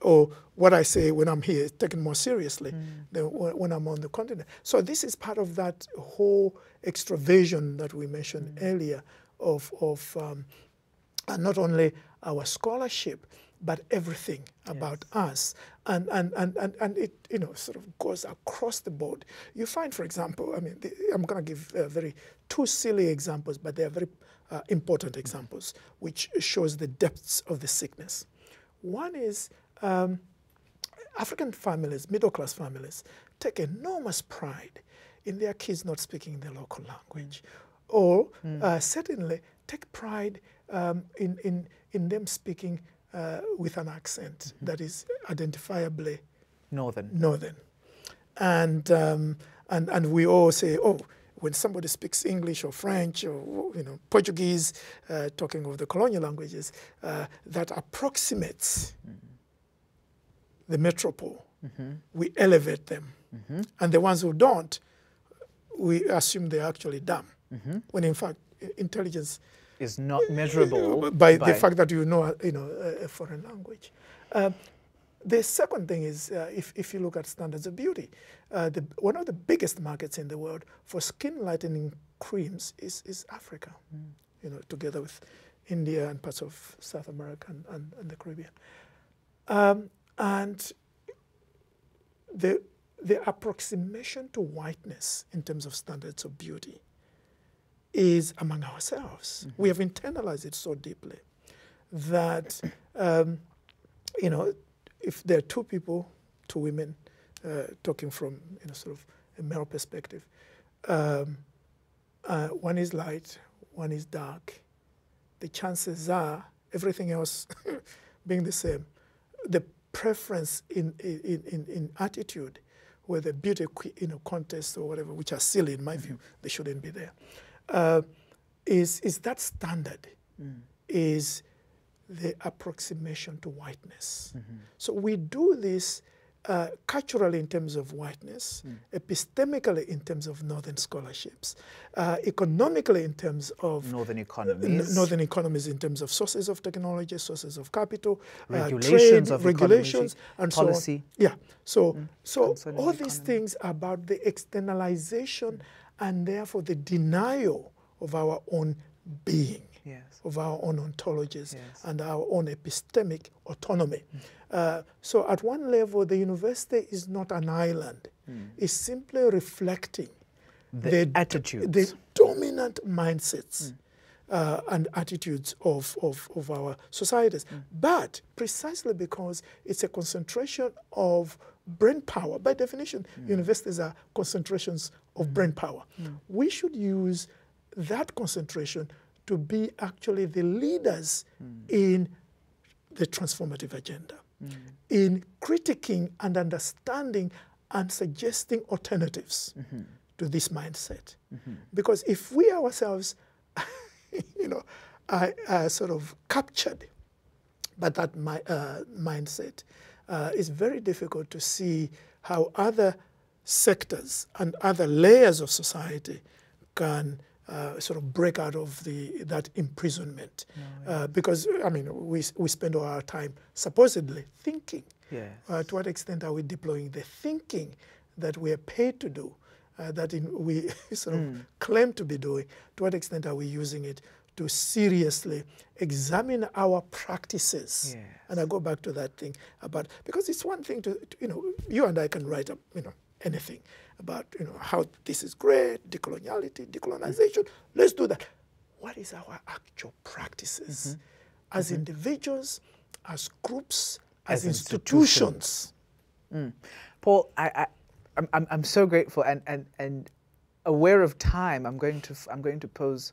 or what I say when I'm here is taken more seriously than when I'm on the continent. So this is part of that whole extraversion that we mentioned earlier of of um, and not only our scholarship but everything about us. And, and, and, and, and it you know sort of goes across the board. You find for example i mean the, i'm going to give uh, very two silly examples but they are very uh, important examples which shows the depths of the sickness. One is um, African families, middle class families, take enormous pride in their kids not speaking their local language, or uh, certainly take pride um, in, in, in them speaking uh, with an accent that is identifiably
Northern.
northern. And, um, and, and we all say, oh, when somebody speaks English or French or you know Portuguese, uh, talking of the colonial languages, uh, that approximates the metropole, we elevate them. And the ones who don't, we assume they're actually dumb. When in fact, intelligence
Is not measurable
by, the fact that you know, you know a, a foreign language. Um, the second thing is, uh, if, if you look at standards of beauty, uh, the, one of the biggest markets in the world for skin lightening creams is, is Africa, you know, together with India and parts of South America and, and, and the Caribbean. Um, and the, the approximation to whiteness in terms of standards of beauty is among ourselves. We have internalized it so deeply that, um, you know, if there are two people, two women, uh, talking from you know sort of a male perspective, um, uh, one is light, one is dark. The chances are everything else being the same, the preference in in, in, in attitude, whether beauty in a contest or whatever, which are silly in my view, they shouldn't be there. Uh, is is that standard? Is the approximation to whiteness. So we do this uh, culturally in terms of whiteness, epistemically in terms of northern scholarships, uh, economically in terms of
Northern economies.
northern economies in terms of sources of technology, sources of capital, uh,
Regulations
trade,
of
regulations, and
policy.
so on. Yeah. So, so
concerning
all
the
these
economy.
things about the externalization and therefore the denial of our own being
Yes.
of our own ontologies
Yes.
and our own epistemic autonomy. Mm. Uh, so, at one level, the university is not an island, mm. it's simply reflecting
The attitudes.
the dominant mindsets. Mm. Uh, and attitudes of, of, of our societies. But precisely because it's a concentration of brain power, by definition, universities are concentrations of brain power. Hmm. We should use that concentration to be actually the leaders hmm. in the transformative agenda, hmm. in critiquing and understanding and suggesting alternatives mm-hmm. to this mindset. Mm-hmm. Because if we ourselves, you know, are, are sort of captured by that mi- uh, mindset, uh, it's very difficult to see how other sectors and other layers of society can uh, sort of break out of the that imprisonment. uh, because I mean, we we spend all our time supposedly thinking.
Yes.
Uh, to what extent are we deploying the thinking that we are paid to do, uh, that in, we sort of claim to be doing? To what extent are we using it to seriously examine our practices?
Yes.
And I go back to that thing about because it's one thing to, to, you know you and I can write up you know anything about you know how this is great decoloniality decolonization. Mm-hmm. Let's do that. What is our actual practices mm-hmm. as mm-hmm. individuals as groups as,
As institutions.
institutions, mm.
Paul, I, I, I'm, I'm, so grateful and, and, and aware of time. I'm going to, I'm going to pose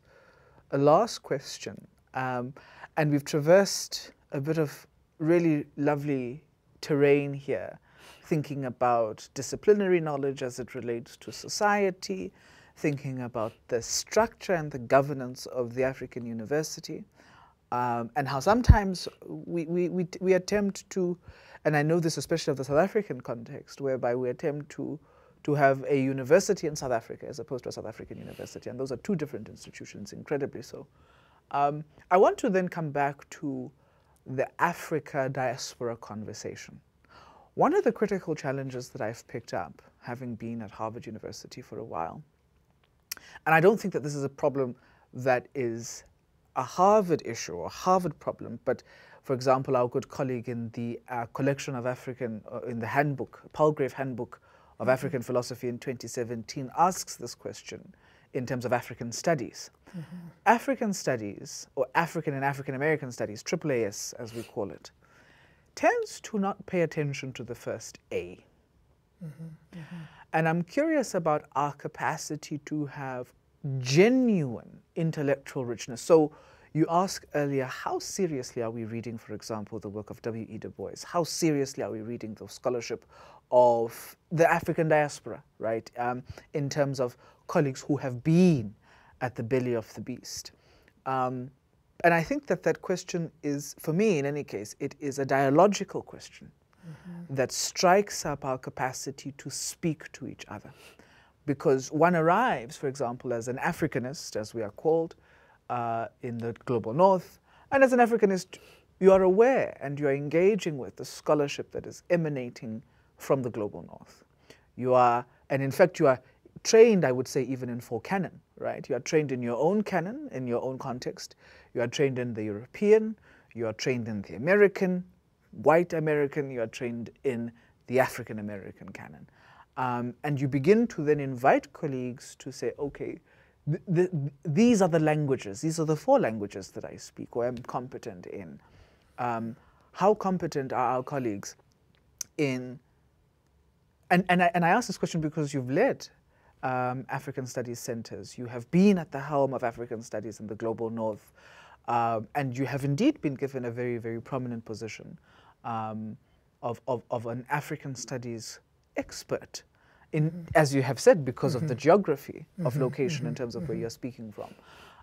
a last question. Um, and we've traversed a bit of really lovely terrain here, thinking about disciplinary knowledge as it relates to society, thinking about the structure and the governance of the African university, um, and how sometimes we, we, we, we attempt to and I know this especially of the South African context, whereby we attempt to to have a university in South Africa as opposed to a South African university, and those are two different institutions, incredibly so. Um, I want to then come back to the Africa diaspora conversation. One of the critical challenges that I've picked up, having been at Harvard University for a while, and I don't think that this is a problem that is a Harvard issue or a Harvard problem, but for example, our good colleague in the uh, collection of African, uh, in the handbook, Palgrave Handbook of African Philosophy in 2017, asks this question in terms of African studies. Mm -hmm. African studies, or African and African American studies, AAAS as we call it, tends to not pay attention to the first A. Mm -hmm. Mm -hmm. And I'm curious about our capacity to have genuine intellectual richness. So you asked earlier, how seriously are we reading, for example, the work of W.E. Du Bois? How seriously are we reading the scholarship of the African diaspora, right, um, in terms of colleagues who have been at the belly of the beast? Um, and I think that that question is, for me in any case, it is a dialogical question mm -hmm. that strikes up our capacity to speak to each other because one arrives, for example, as an Africanist, as we are called, uh, in the global north, and as an Africanist, you are aware and you are engaging with the scholarship that is emanating from the global north. You are, and in fact, you are trained, I would say, even in full canon, right? You are trained in your own canon, in your own context. You are trained in the European, you are trained in the American, white American, you are trained in the African American canon. Um, and you begin to then invite colleagues to say, okay, th th these are the languages, these are the four languages that I speak or am competent in. Um, how competent are our colleagues in, and, and, I, and I ask this question because you've led um, African Studies centers, you have been at the helm of African Studies in the global north, uh, and you have indeed been given a very, very prominent position um, of, of, of an African Studies expert in, mm-hmm. as you have said, because mm -hmm. of the mm-hmm. geography of mm -hmm. location in terms of where you're speaking from.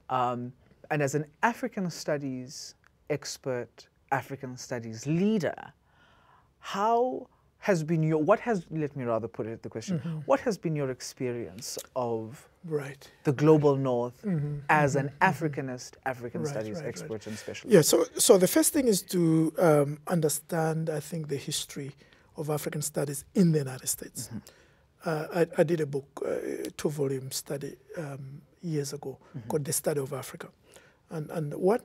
Um, and as an African studies expert, African studies leader, how has been your, what has, let me rather put it the question, mm -hmm. what has been your experience of
right.
the global north mm -hmm, as an Africanist, African right, studies right, expert and specialist?
Yeah, so, so the first thing is to um, understand, I think, the history of African studies in the United States. Mm -hmm. uh, I, I, did a book, uh, two volume study um, years ago mm -hmm. called The Study of Africa. And, and what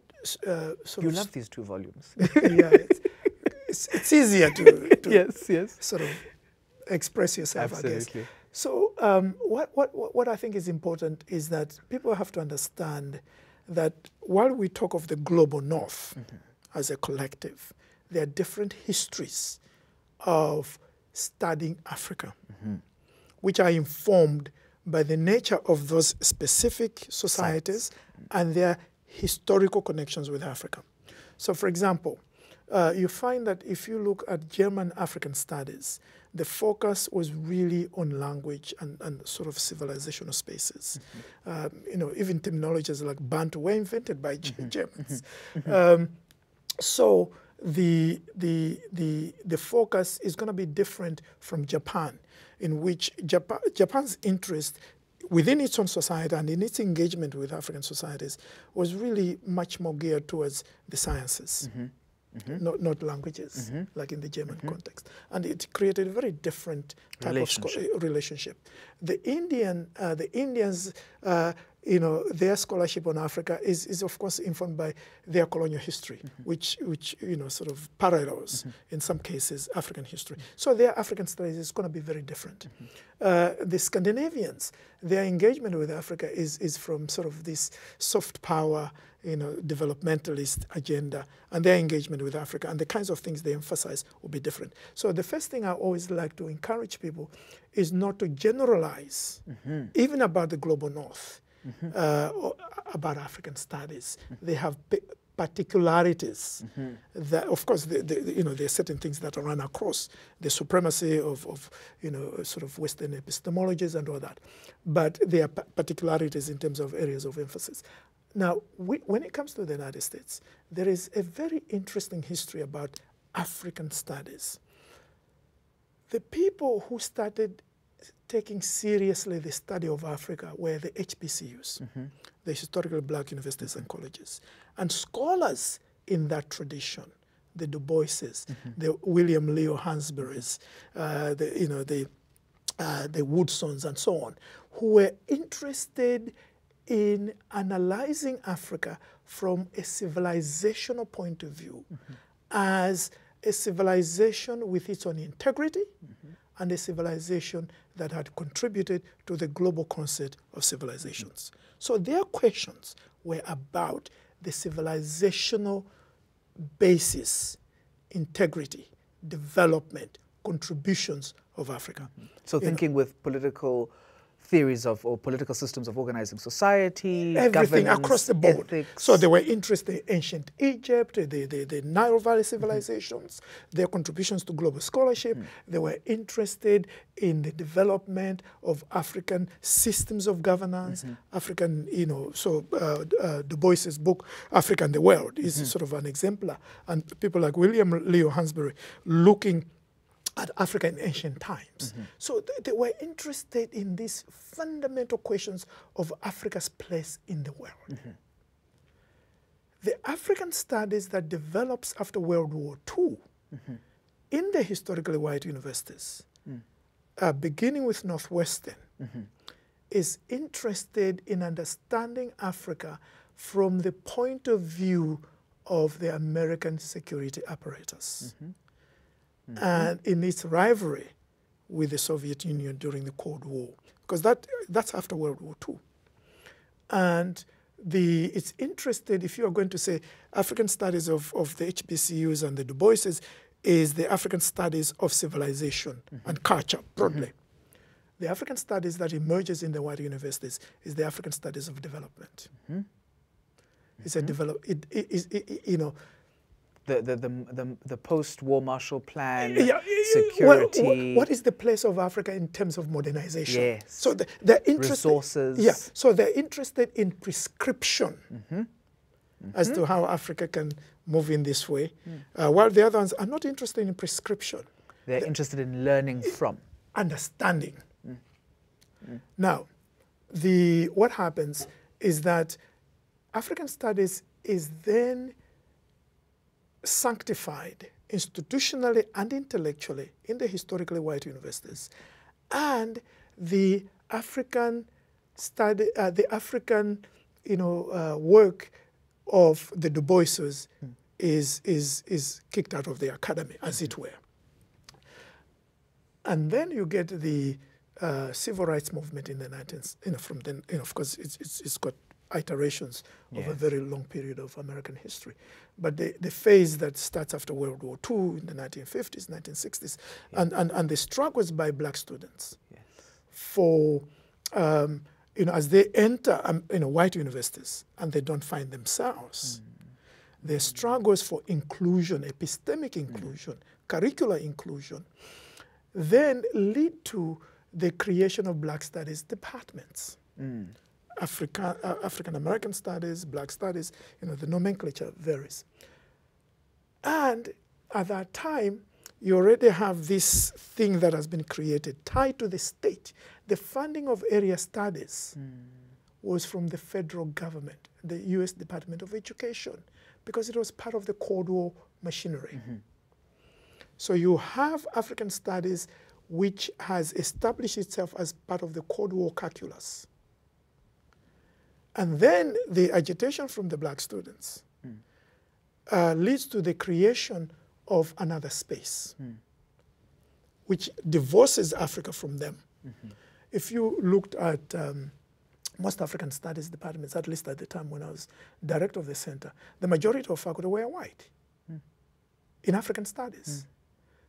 uh,
sort you of. You love these two volumes.
yeah, it's, it's, it's, easier to, to
yes, yes.
sort of express yourself,
Absolutely.
I guess. So, um, what, what, what I think is important is that people have to understand that while we talk of the global north mm -hmm. as a collective, there are different histories of studying Africa, mm -hmm. which are informed by the nature of those specific societies and their historical connections with Africa. So, for example, uh, you find that if you look at German African studies, the focus was really on language and, and sort of civilizational spaces. Mm -hmm. um, you know, even terminologies like Bantu were invented by mm -hmm. Germans. Mm -hmm. um, so the, the, the, the focus is going to be different from Japan, in which Japan, Japan's interest within its own society and in its engagement with African societies was really much more geared towards the sciences. Mm -hmm. Mm -hmm. Not, not languages, mm -hmm. like in the German mm -hmm. context. And it created a very different type relationship. of relationship. The Indian, uh, the Indians uh, you know, their scholarship on Africa is, is of course informed by their colonial history, mm -hmm. which, which, you know, sort of parallels, mm -hmm. in some cases, African history. Mm -hmm. So their African studies is going to be very different. Uh, the Scandinavians, their engagement with Africa is, is from sort of this soft power, you know, developmentalist agenda, and their engagement with Africa and the kinds of things they emphasize will be different. So the first thing I always like to encourage people is not to generalize, even about the global north mm -hmm. uh, about African studies. Mm -hmm. They have particularities mm -hmm. that, of course, the, the, you know, there are certain things that run across the supremacy of, of, you know, sort of Western epistemologies and all that. But there are particularities in terms of areas of emphasis. Now, we, when it comes to the United States, there is a very interesting history about African studies. the people who started taking seriously the study of Africa were the HBCUs, mm-hmm. the historically black universities and colleges, and scholars in that tradition. The Du Boises, mm-hmm. the William Leo Hansberries, uh, the, you know, the, uh, the Woodsons, and so on, who were interested in analyzing Africa from a civilizational point of view mm-hmm. as a civilization with its own integrity mm-hmm. and a civilization that had contributed to the global concert of civilizations. Mm-hmm. So their questions were about the civilizational basis, integrity, development, contributions of Africa.
So thinking know, with political theories of or political systems of organizing society,
everything across the board. Ethics. So they were interested in ancient Egypt, the, the, the Nile Valley civilizations, mm-hmm. their contributions to global scholarship. Mm. They were interested in the development of African systems of governance, mm-hmm. African, you know, so uh, uh, Du Bois's book, Africa and the World, is mm-hmm. sort of an exemplar. And people like William Leo Hansberry looking at Africa in ancient times. Mm -hmm. So th they were interested in these fundamental questions of Africa's place in the world. Mm -hmm. The African studies that develops after World War II mm -hmm. in the historically white universities, mm. uh, beginning with Northwestern, mm-hmm. is interested in understanding Africa from the point of view of the American security apparatus. Mm-hmm mm-hmm. and in its rivalry with the Soviet Union during the Cold War, because that, that's after World War II. And the, it's interested, if you are going to say African studies of, of the HBCUs and the Du Boises, is the African studies of civilization mm-hmm. and culture broadly. Mm-hmm. The African studies that emerges in the white universities is the African studies of development. Mm-hmm. It's a mm-hmm. develop, it, it, it, it, you know,
the, the, the, the, the post-war Marshall Plan, yeah, security.
What, what is the place of Africa in terms of modernization?
Yes.
So the, they're interested.
Resources.
Yeah. So they're interested in prescription mm-hmm. Mm-hmm. as to how Africa can move in this way, mm. uh, while the other ones are not interested in prescription.
They're, they're interested in learning from.
Understanding. Mm. Mm. Now, the what happens is that African studies is then sanctified institutionally and intellectually in the historically white universities. And the African study, uh, the African, you know, uh, work of the Du Boises mm. is, is, is kicked out of the academy, as it were. And then you get the uh, civil rights movement in the 19th, you know, from then, you know, of course, it's, it's, it's got iterations of a very long period of American history. But the, the phase that starts after World War II in the 1950s, 1960s, and, and, and the struggles by black students yes. for, um, you know, as they enter um, you know, white universities and they don't find themselves, mm. their struggles for inclusion, epistemic mm. inclusion, mm. curricular inclusion, then lead to the creation of black studies departments. Mm. Africa, uh, African American studies, black studies, you know, the nomenclature varies. And at that time, you already have this thing that has been created tied to the state. The funding of area studies mm. was from the federal government, the US Department of Education, because it was part of the Cold War machinery. Mm -hmm. So you have African studies which has established itself as part of the Cold War calculus. And then the agitation from the black students mm. uh, leads to the creation of another space, mm. which divorces Africa from them. Mm -hmm. If you looked at um, most African studies departments, at least at the time when I was director of the center, the majority of faculty were white hmm. in African studies.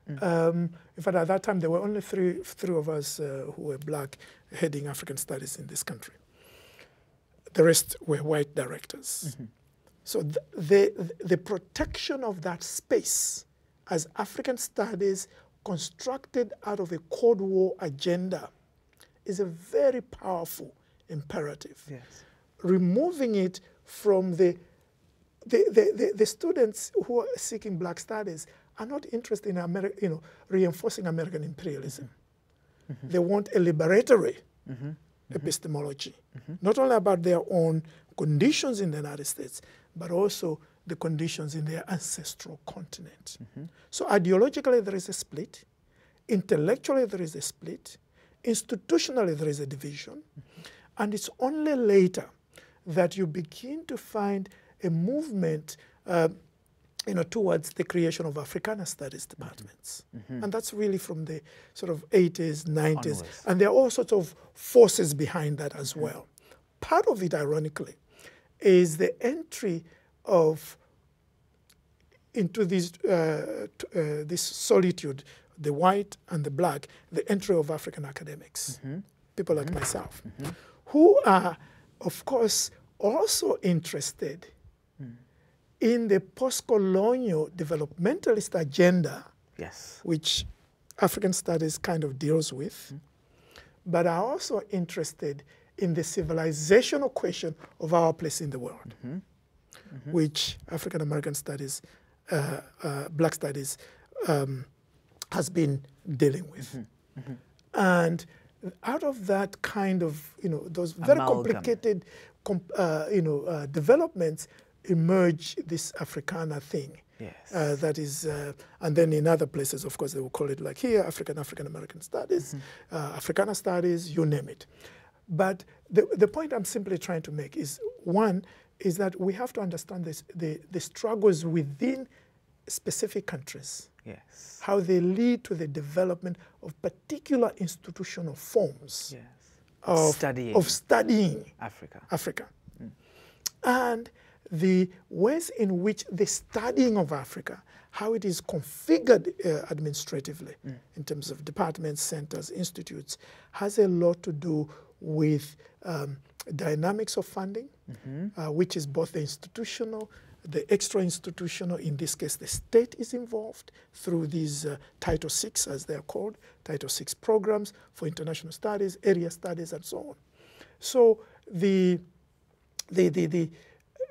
Hmm. Um, in fact, at that time, there were only three, three of us uh, who were black heading African studies in this country. The rest were white directors. Mm -hmm. So the, the, the protection of that space as African studies constructed out of a Cold War agenda is a very powerful imperative.
Yes.
Removing it from the, the, the, the, the students who are seeking black studies are not interested in Ameri- you know, reinforcing American imperialism. Mm-hmm. They want a liberatory mm-hmm. Mm-hmm. epistemology, mm-hmm. not only about their own conditions in the United States, but also the conditions in their ancestral continent. Mm-hmm. So ideologically, there is a split. Intellectually, there is a split. Institutionally, there is a division. And it's only later that you begin to find a movement uh, you know, towards the creation of Africana studies departments. Mm-hmm. And that's really from the sort of 80s, 90s. Onwards. And there are all sorts of forces behind that as mm-hmm. well. Part of it, ironically, is the entry of into this, uh, uh, this solitude, the white and the black, the entry of African academics, mm-hmm. people like mm-hmm. myself, mm-hmm. who are, of course, also interested mm. In the post-colonial developmentalist agenda,
yes.
which African studies kind of deals with, mm. but are also interested in the civilizational question of our place in the world, mm-hmm. Mm-hmm. which African American studies, uh, uh, Black studies, um, has been dealing with. Mm-hmm. And out of that kind of, you know, those very Amalgam. complicated uh, you know, uh, developments emerge this Africana thing.
Yes.
Uh, that is, uh, and then in other places, of course, they will call it like here, African African American Studies, mm-hmm. uh, Africana Studies, you name it. But the, the point I'm simply trying to make is one is that we have to understand this, the, the struggles within specific countries.
Yes.
How they lead to the development of particular institutional forms.
Yes
of
studying,
of studying
Africa.
Africa. Mm. And the ways in which the studying of Africa, how it is configured uh, administratively mm. in terms of departments, centers, institutes, has a lot to do with um, dynamics of funding, mm-hmm. uh, which is both the institutional the extra institutional, in this case, the state is involved through these uh, Title VI, as they're called, Title VI programs for international studies, area studies, and so on. So the, the, the, the,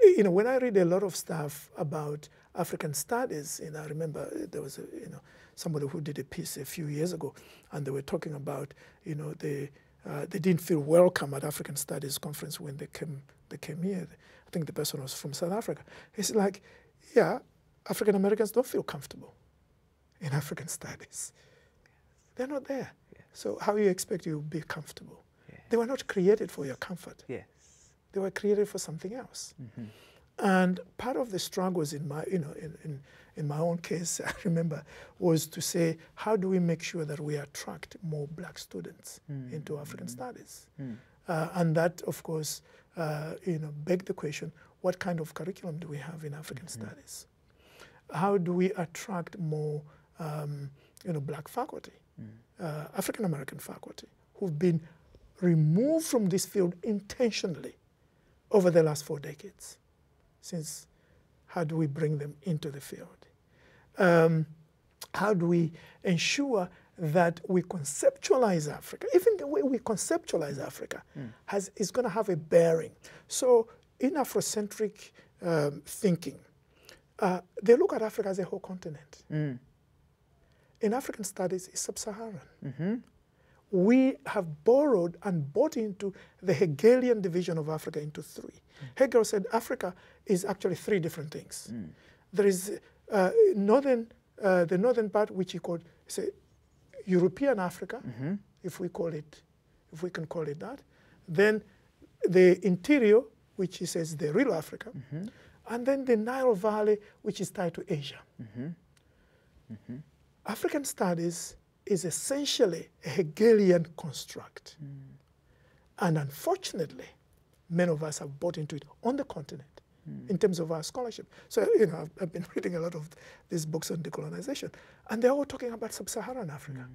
you know, when I read a lot of stuff about African studies, you know, I remember there was a, you know, somebody who did a piece a few years ago, and they were talking about, you know, the, uh, they didn't feel welcome at African Studies Conference when they came, they came here. I think the person was from South Africa. It's like, yeah, African Americans don't feel comfortable in African studies. They're not there. Yes. So how you expect you to be comfortable? Yes. They were not created for your comfort.
Yes.
They were created for something else. Mm-hmm. And part of the struggles in my, you know, in, in, in my own case, I remember, was to say, how do we make sure that we attract more black students mm-hmm. into African mm-hmm. studies? Mm. Uh, and that, of course, uh, you know, beg the question, what kind of curriculum do we have in African mm-hmm. studies? How do we attract more, um, you know, black faculty, mm. uh, African American faculty, who've been removed from this field intentionally over the last four decades? Since how do we bring them into the field? Um, how do we ensure that we conceptualize Africa, even the way we conceptualize Africa, mm. has, is going to have a bearing. So in Afrocentric um, thinking, uh, they look at Africa as a whole continent. Mm. In African studies, it's sub-Saharan. Mm-hmm. We have borrowed and bought into the Hegelian division of Africa into three. Mm. Hegel said Africa is actually three different things. Mm. There is uh, northern, uh, the northern part, which he called say, European Africa, mm-hmm. if we call it, if we can call it that. Then the interior, which he says the real Africa, mm-hmm. and then the Nile Valley, which is tied to Asia. Mm-hmm. African studies is essentially a Hegelian construct. Mm. And unfortunately, many of us have bought into it on the continent mm. in terms of our scholarship. So, you know, I've, I've, been reading a lot of these books on decolonization, and they're all talking about sub-Saharan Africa.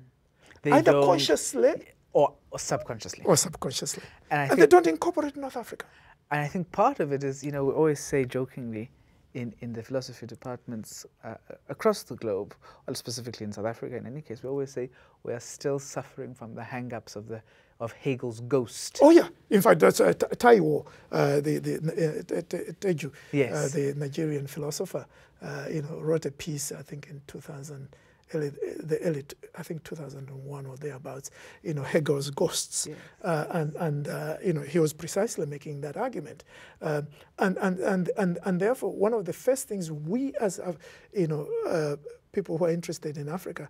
Mm. Either consciously
or, or, subconsciously.
Or subconsciously. And, and they don't incorporate North Africa.
And I think part of it is, you know, we always say jokingly, in, in the philosophy departments uh, across the globe, or specifically in South Africa in any case, we always say we are still suffering from the hang-ups of the of Hegel's ghost.
Oh yeah, in fact that's uh, Taiwo, uh, the the uh, Teju,
yes.
uh, the Nigerian philosopher, uh, you know, wrote a piece I think in 2000, early, the early I think 2001 or thereabouts, you know, Hegel's ghosts,
Yes.
uh, and and uh, you know he was precisely making that argument, um, and, and and and and therefore one of the first things we as uh, you know uh, people who are interested in Africa.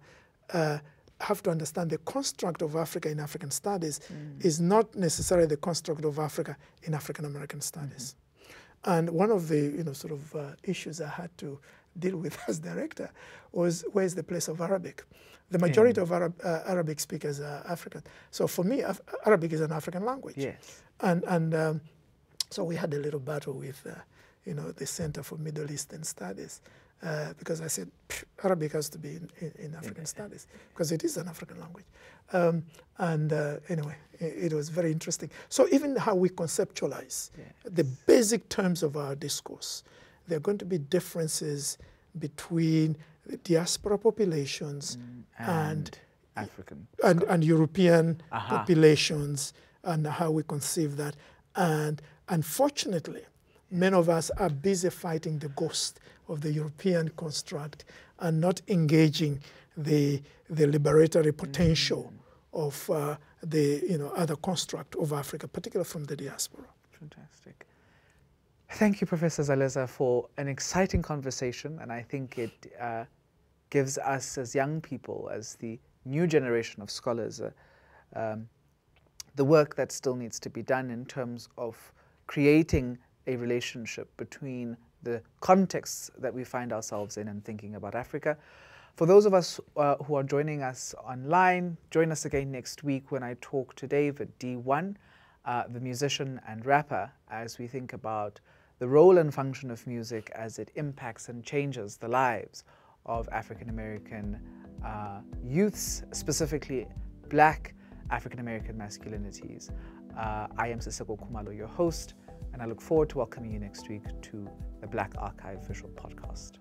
Uh, have to understand the construct of Africa in African studies is not necessarily the construct of Africa in African American studies. And one of the you know sort of uh, issues I had to deal with as director was where's the place of Arabic? The majority of Arab, uh, Arabic speakers are African. So for me, Af- Arabic is an African language.
Yes.
And and um, so we had a little battle with uh, you know the Center for Middle Eastern Studies. Uh, because I said Arabic has to be in, in, in African studies because it is an African language. Um, and uh, anyway, it, it was very interesting. So even how we conceptualize
Yeah.
the basic terms of our discourse, there are going to be differences between the diaspora populations and,
African.
and, and European
Aha.
populations and how we conceive that. And unfortunately, many of us are busy fighting the ghost of the European construct and not engaging the, the liberatory potential of uh, the you know, other construct of Africa, particularly from the diaspora.
Fantastic. Thank you, Professor Zeleza, for an exciting conversation, and I think it uh, gives us as young people, as the new generation of scholars, uh, um, the work that still needs to be done in terms of creating a relationship between the contexts that we find ourselves in and thinking about Africa. For those of us uh, who are joining us online, join us again next week when I talk to David D1, uh, the musician and rapper, as we think about the role and function of music as it impacts and changes the lives of African American uh, youths, specifically black African American masculinities. Uh, I am Siseko Kumalo, your host, and I look forward to welcoming you next week to the Black Archive Visual Podcast.